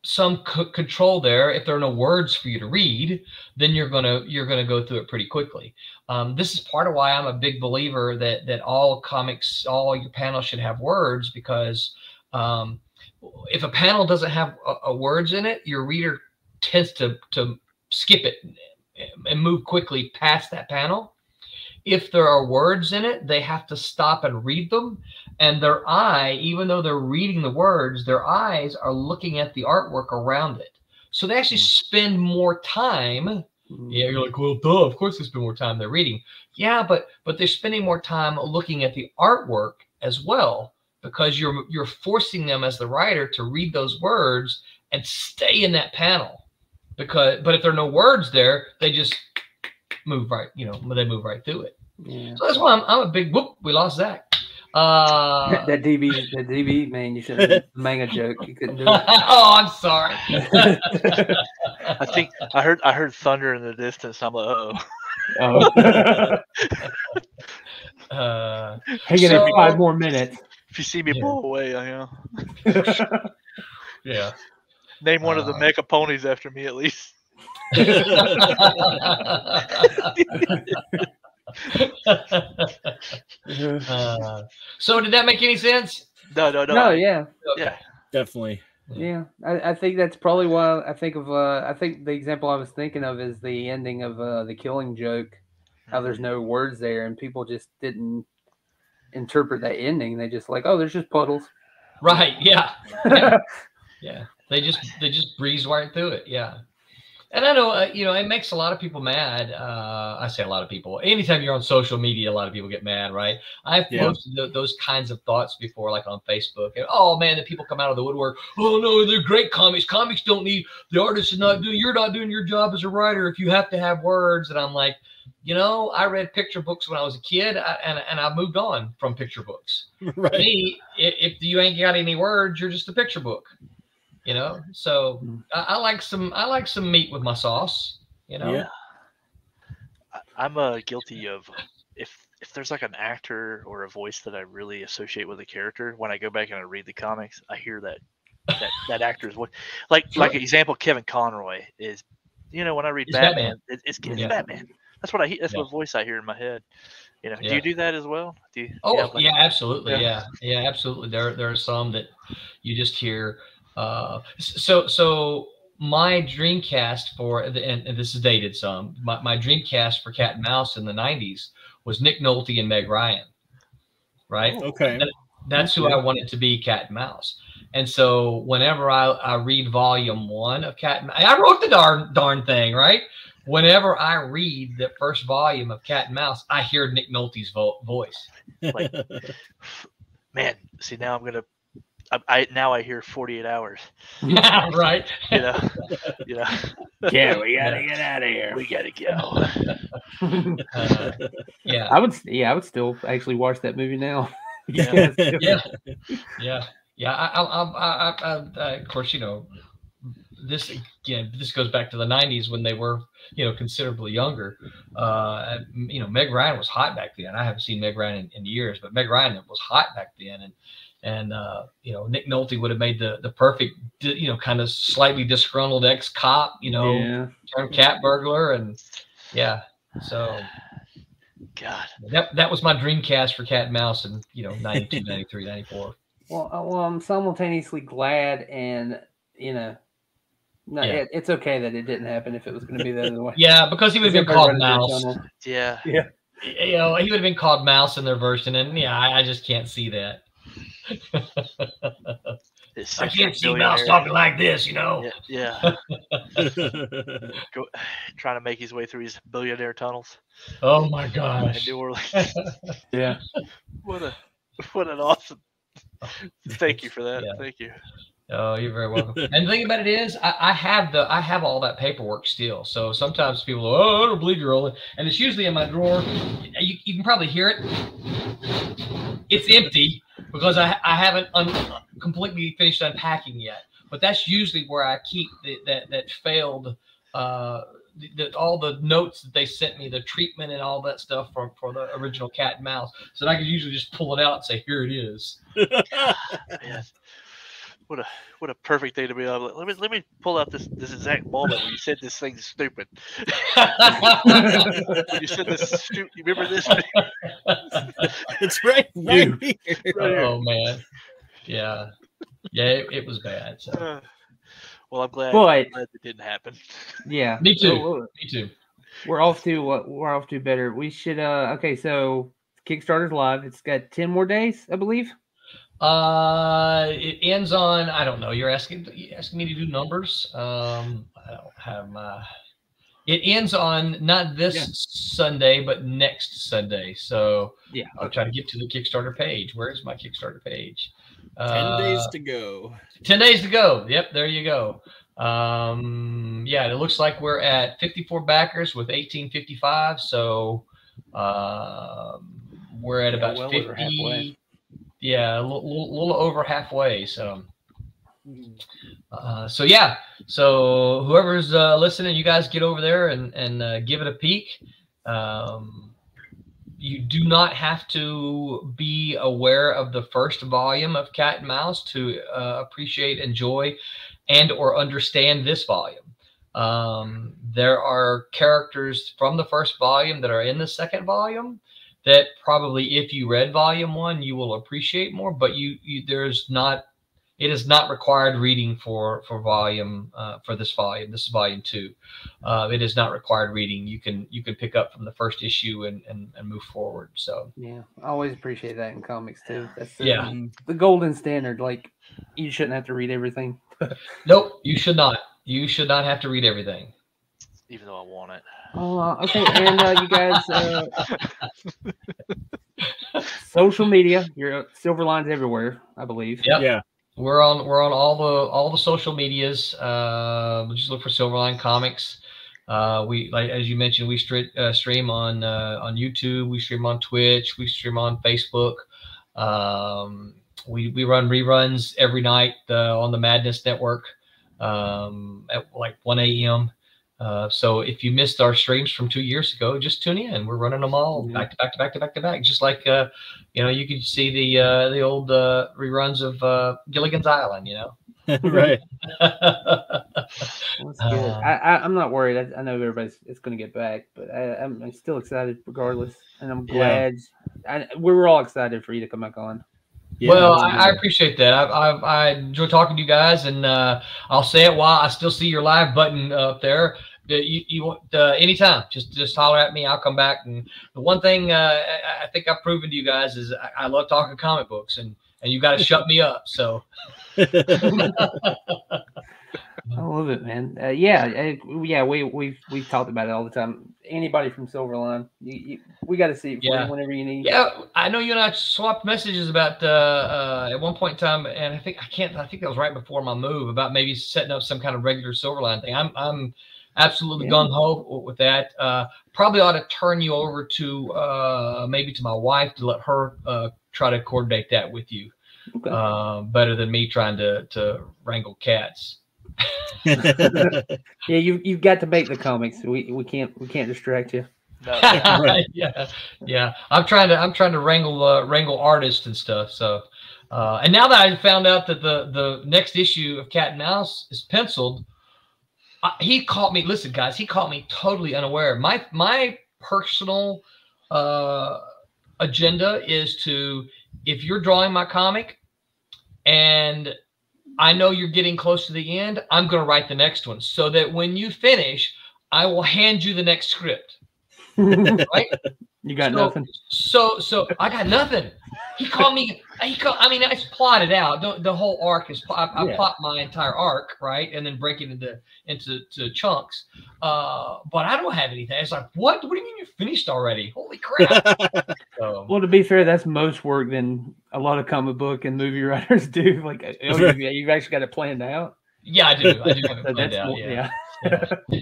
some c- control there. If there are no words for you to read, then you're gonna you're gonna go through it pretty quickly. Um, this is part of why I'm a big believer that that all comics, all your panels should have words because um, if a panel doesn't have a, a words in it, your reader tends to to skip it and move quickly past that panel. if there are words in it, they have to stop and read them. And their eye, even though they're reading the words, their eyes are looking at the artwork around it. So they actually hmm. spend more time. Hmm. Yeah, you're like, well, duh, of course they spend more time they're reading. Yeah, but but they're spending more time looking at the artwork as well because you're you're forcing them as the writer to read those words and stay in that panel because but if there are no words there they just move right you know they move right through it Yeah. so that's why i'm, I'm a big whoop we lost zach uh (laughs) that DB, that DB, man, you should have the a joke. You couldn't do it. (laughs) oh i'm sorry (laughs) I think I heard I heard thunder in the distance. I'm like, oh, oh. uh Hanging there for So- five more minutes. If you see me Yeah. pull away, I know. (laughs) yeah Name one of the Uh, mecha ponies after me at least. (laughs) uh, so did that make any sense No, no, no. No, yeah, yeah. Definitely. yeah. I, I think that's probably why I think of. Uh, I think the example I was thinking of is the ending of uh, the Killing Joke. How there's no words there, and people just didn't interpret that ending. They just like, oh, there's just puddles. right yeah Yeah. (laughs) Yeah, they just they just breeze right through it. Yeah, and I know uh, you know it makes a lot of people mad. Uh, I say a lot of people. Anytime you're on social media, a lot of people get mad, right? I've Yeah. posted th- those kinds of thoughts before, like on Facebook. And oh man, the people come out of the woodwork. Oh no, they're great comics. Comics don't need the artist is not doing. You're not doing your job as a writer if you have to have words. And I'm like. You know, I read picture books when I was a kid, I, and and I moved on from picture books (laughs) right. me, i- if you ain't got any words, you're just a picture book. You know, so. I, I like some I like some meat with my sauce. You know, Yeah. I, I'm uh, guilty of if if there's like an actor or a voice that I really associate with a character, when I go back and I read the comics, I hear that that, that actor's voice. Like Sure. like example, Kevin Conroy is, you know, when I read He's Batman, Batman. It, it's, it's Yeah. Batman. That's what I hear. That's Yeah. what voice I hear in my head. You know, do you do that as well? Do you? Oh have, like- yeah, absolutely. Yeah. Yeah. yeah, absolutely. There there are some that you just hear. Uh, so so my dream cast for the and, and this is dated some. My my dream cast for Cat and Mouse in the '90s was Nick Nolte and Meg Ryan. Right. Okay. That's who I wanted to be, Cat and Mouse. And so whenever I, I read volume one of Cat and I wrote the darn darn thing, right? Whenever I read the first volume of Cat and Mouse, I hear Nick Nolte's vo- voice. (laughs) Man, see now I'm gonna. I, I now I hear 48 hours. (laughs) right? You know, you know. yeah, we (laughs) gotta get out of here. We gotta go. Uh, yeah, I would, yeah, I would still actually watch that movie now. Yeah. yeah, yeah, yeah. I, I, I, I, I, I, of course, you know, this again. This goes back to the '90s when they were, you know, considerably younger. Uh, you know, Meg Ryan was hot back then. I haven't seen Meg Ryan in, in years, but Meg Ryan was hot back then, and and uh, you know, Nick Nolte would have made the the perfect, you know, kind of slightly disgruntled ex cop, you know, yeah. turned cat burglar, and yeah. So (sighs) God. that that was my dream cast for Cat and Mouse in you know 92, 93, 94. (laughs) Well, uh, well, I'm simultaneously glad and you know, no, Yeah. it, it's okay that it didn't happen if it was going to be the other way. Yeah, because he would have been called Mouse. tunnel. Yeah. You know, he would have been called Mouse in their version, and yeah, I, I just can't see that. (laughs) I can't see billionaire. Mouse talking like this, you know. Yeah, yeah. (laughs) Go, (laughs) trying to make his way through his billionaire tunnels Oh my in gosh. New Orleans. Yeah. what a what an awesome. Thank you for that. Yeah. Thank you. Oh, you're very welcome. (laughs) and the thing about it is, I, I have the I have all that paperwork still. So sometimes people, go, oh, I don't believe you're rolling, and it's usually in my drawer. You, you can probably hear it. It's empty because I I haven't un, completely finished unpacking yet. But that's usually where I keep the, that that failed. Uh, the, the, all the notes that they sent me, the treatment and all that stuff for, for the original cat and mouse. So I can usually just pull it out and say, here it is. (laughs) Man, what a what a perfect day to be able. to- Let me let me pull out this this exact moment when you said this thing's stupid. when (laughs) you said this stupid. You remember this? (laughs) it's right, right here. Right here. oh man yeah yeah it, it was bad so Uh, well, I'm glad, But glad it didn't happen. yeah, (laughs) Me too. Oh, me too we're off to what we're off to better. We should uh okay, so Kickstarter's live. It's got 10 more days, I believe. Uh, it ends on I don't know. You're asking you asking me to do numbers. Um, I don't have my. It ends on not this Yeah. Sunday, but next Sunday. So Yeah. I'll try to get to the Kickstarter page. Where is my Kickstarter page? Ten Uh, days to go. 10 days to go. Yep, there you go. Um, yeah, it looks like we're at 54 backers with 1855. So um, we're at Yeah, about well 50. Yeah, a little, little, over halfway. So. Uh, so yeah, so whoever's uh, listening, you guys get over there and and uh, give it a peek. Um, you do not have to be aware of the first volume of Cat and Mouse to uh, appreciate, enjoy, and or understand this volume. Um, there are characters from the first volume that are in the second volume that probably, if you read volume one, you will appreciate more. But you, you there's not it is not required reading for for volume uh, for this volume. This is volume two. Uh, it is not required reading. You can you can pick up from the first issue and and, and move forward. So Yeah. I always appreciate that in comics too. That's the, Yeah. the golden standard. Like you shouldn't have to read everything. (laughs) nope, you should not. You should not have to read everything. Even though I want it. Oh, okay. And uh, you guys, uh, (laughs) social media, you're Silverline's everywhere, I believe. Yep. Yeah. We're on we're on all the all the social medias. Uh, just look for Silverline Comics. Uh, we like as you mentioned, we stri- uh, stream on uh, on YouTube. We stream on Twitch. We stream on Facebook. Um, we we run reruns every night uh, on the Madness Network um, at like 1 a.m. Uh, so if you missed our streams from two years ago, just tune in. We're running them all back to back to back to back to back, just like uh, you know you can see the uh, the old uh, reruns of uh, Gilligan's Island. You know. (laughs) right. That's good. I, I, I'm not worried. I, I know everybody's it's going to get back, but I, I'm, I'm still excited regardless, and I'm Yeah. glad. I, we were all excited for you to come back on. Yeah, well, I, I appreciate that. I, I, I enjoy talking to you guys, and uh, I'll say it while I still see your live button up there. You, you want uh, anytime? Just just holler at me. I'll come back. And the one thing uh, I, I think I've proven to you guys is I, I love talking comic books, and and you got to shut me up. So (laughs) I love it, man. Uh, yeah, uh, yeah. We we've we've talked about it all the time. Anybody from Silverline, you, you, we got to see it Yeah. you whenever you need. yeah, I know you and I swapped messages about uh, uh, at one point in time, and I think I can't. I think that was right before my move about maybe setting up some kind of regular Silverline thing. I'm I'm absolutely Yeah. gung ho with that. Uh, probably ought to turn you over to uh, maybe to my wife to let her uh, try to coordinate that with you. Okay. Uh, better than me trying to to wrangle cats. (laughs) yeah, you you've got to make the comics. We we can't we can't distract you. No, (laughs) yeah, yeah. I'm trying to I'm trying to wrangle uh, wrangle artists and stuff. So, uh, and now that I found out that the the next issue of Cat and Mouse is penciled, I, he caught me. Listen, guys, he caught me totally unaware. My my personal uh, agenda is to if you're drawing my comic and I know you're getting close to the end, I'm going to write the next one so that when you finish, I will hand you the next script. (laughs) Right? You got So- nothing. So, so I got nothing. He called me. He called. I mean, it's plotted out. The, the whole arc is. I, I Yeah. plot my entire arc, right, and then break it into into to chunks. Uh, but I don't have anything. It's like, what? What do you mean you're finished already? Holy crap! (laughs) so, Well, to be fair, that's most work than a lot of comic book and movie (laughs) writers do. Like, oh, you, you've actually got it planned out. yeah, I do. I do have it planned that's out. more- Yeah. yeah. Yeah. (laughs)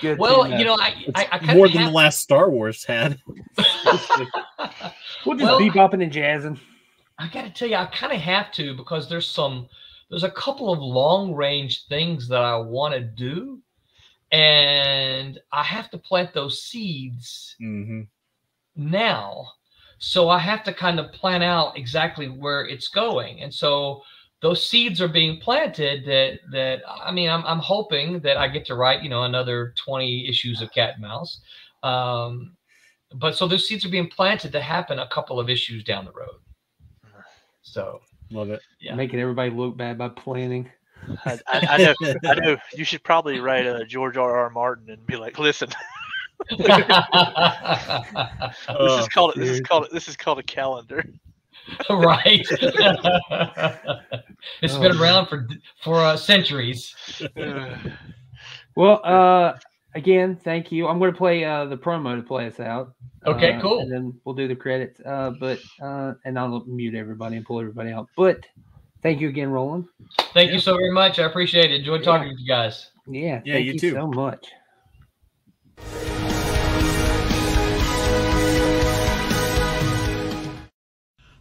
Good. Well, to you know, I I, I kind more of than the last Star Wars had. (laughs) we'll just well- be bopping and jazzing. I got to tell you, I kind of have to because there's some, there's a couple of long range things that I want to do, and I have to plant those seeds hmm now. So I have to kind of plan out exactly where it's going, and so those seeds are being planted. That that I mean, I'm I'm hoping that I get to write, you know, another 20 issues of Cat and Mouse. Um, but so those seeds are being planted to happen a couple of issues down the road. So Love it. Yeah. Making everybody look bad by planning. I, I, I know. I know. You should probably write a George R. R. Martin and be like, listen, (laughs) this Oh, is called this is dude. called this is called a calendar. (laughs) right. (laughs) it's been Oh, around for for uh, centuries. Well, uh, again, thank you. I'm going to play uh, the promo to play us out. Okay, Uh, cool. And then we'll do the credits. Uh, but uh, and I'll mute everybody and pull everybody out. But thank you again, Roland. Thank you so very much. I appreciate it. Enjoyed talking with you guys. Yeah, Yeah, thank you you, too. so much.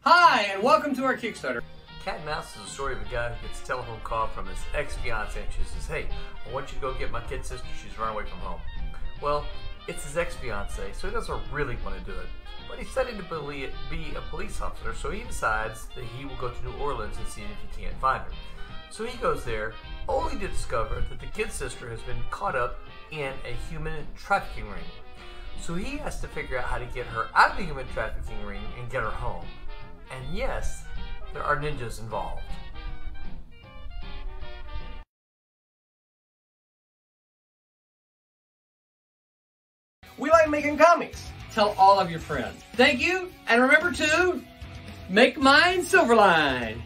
Hi, and welcome to our Kickstarter. Cat and Mouse is a story of a guy who gets a telephone call from his ex-fiancee and she says, Hey, I want you to go get my kid sister. She's run away from home. Well, it's his ex-fiancee, so he doesn't really want to do it. But he's studying to be a police officer, so he decides that he will go to New Orleans and see if he can't find her. So he goes there, only to discover that the kid sister has been caught up in a human trafficking ring. So he has to figure out how to get her out of the human trafficking ring and get her home. And yes, there are ninjas involved. We like making comics. Tell all of your friends. Thank you, and remember to make mine Silverline.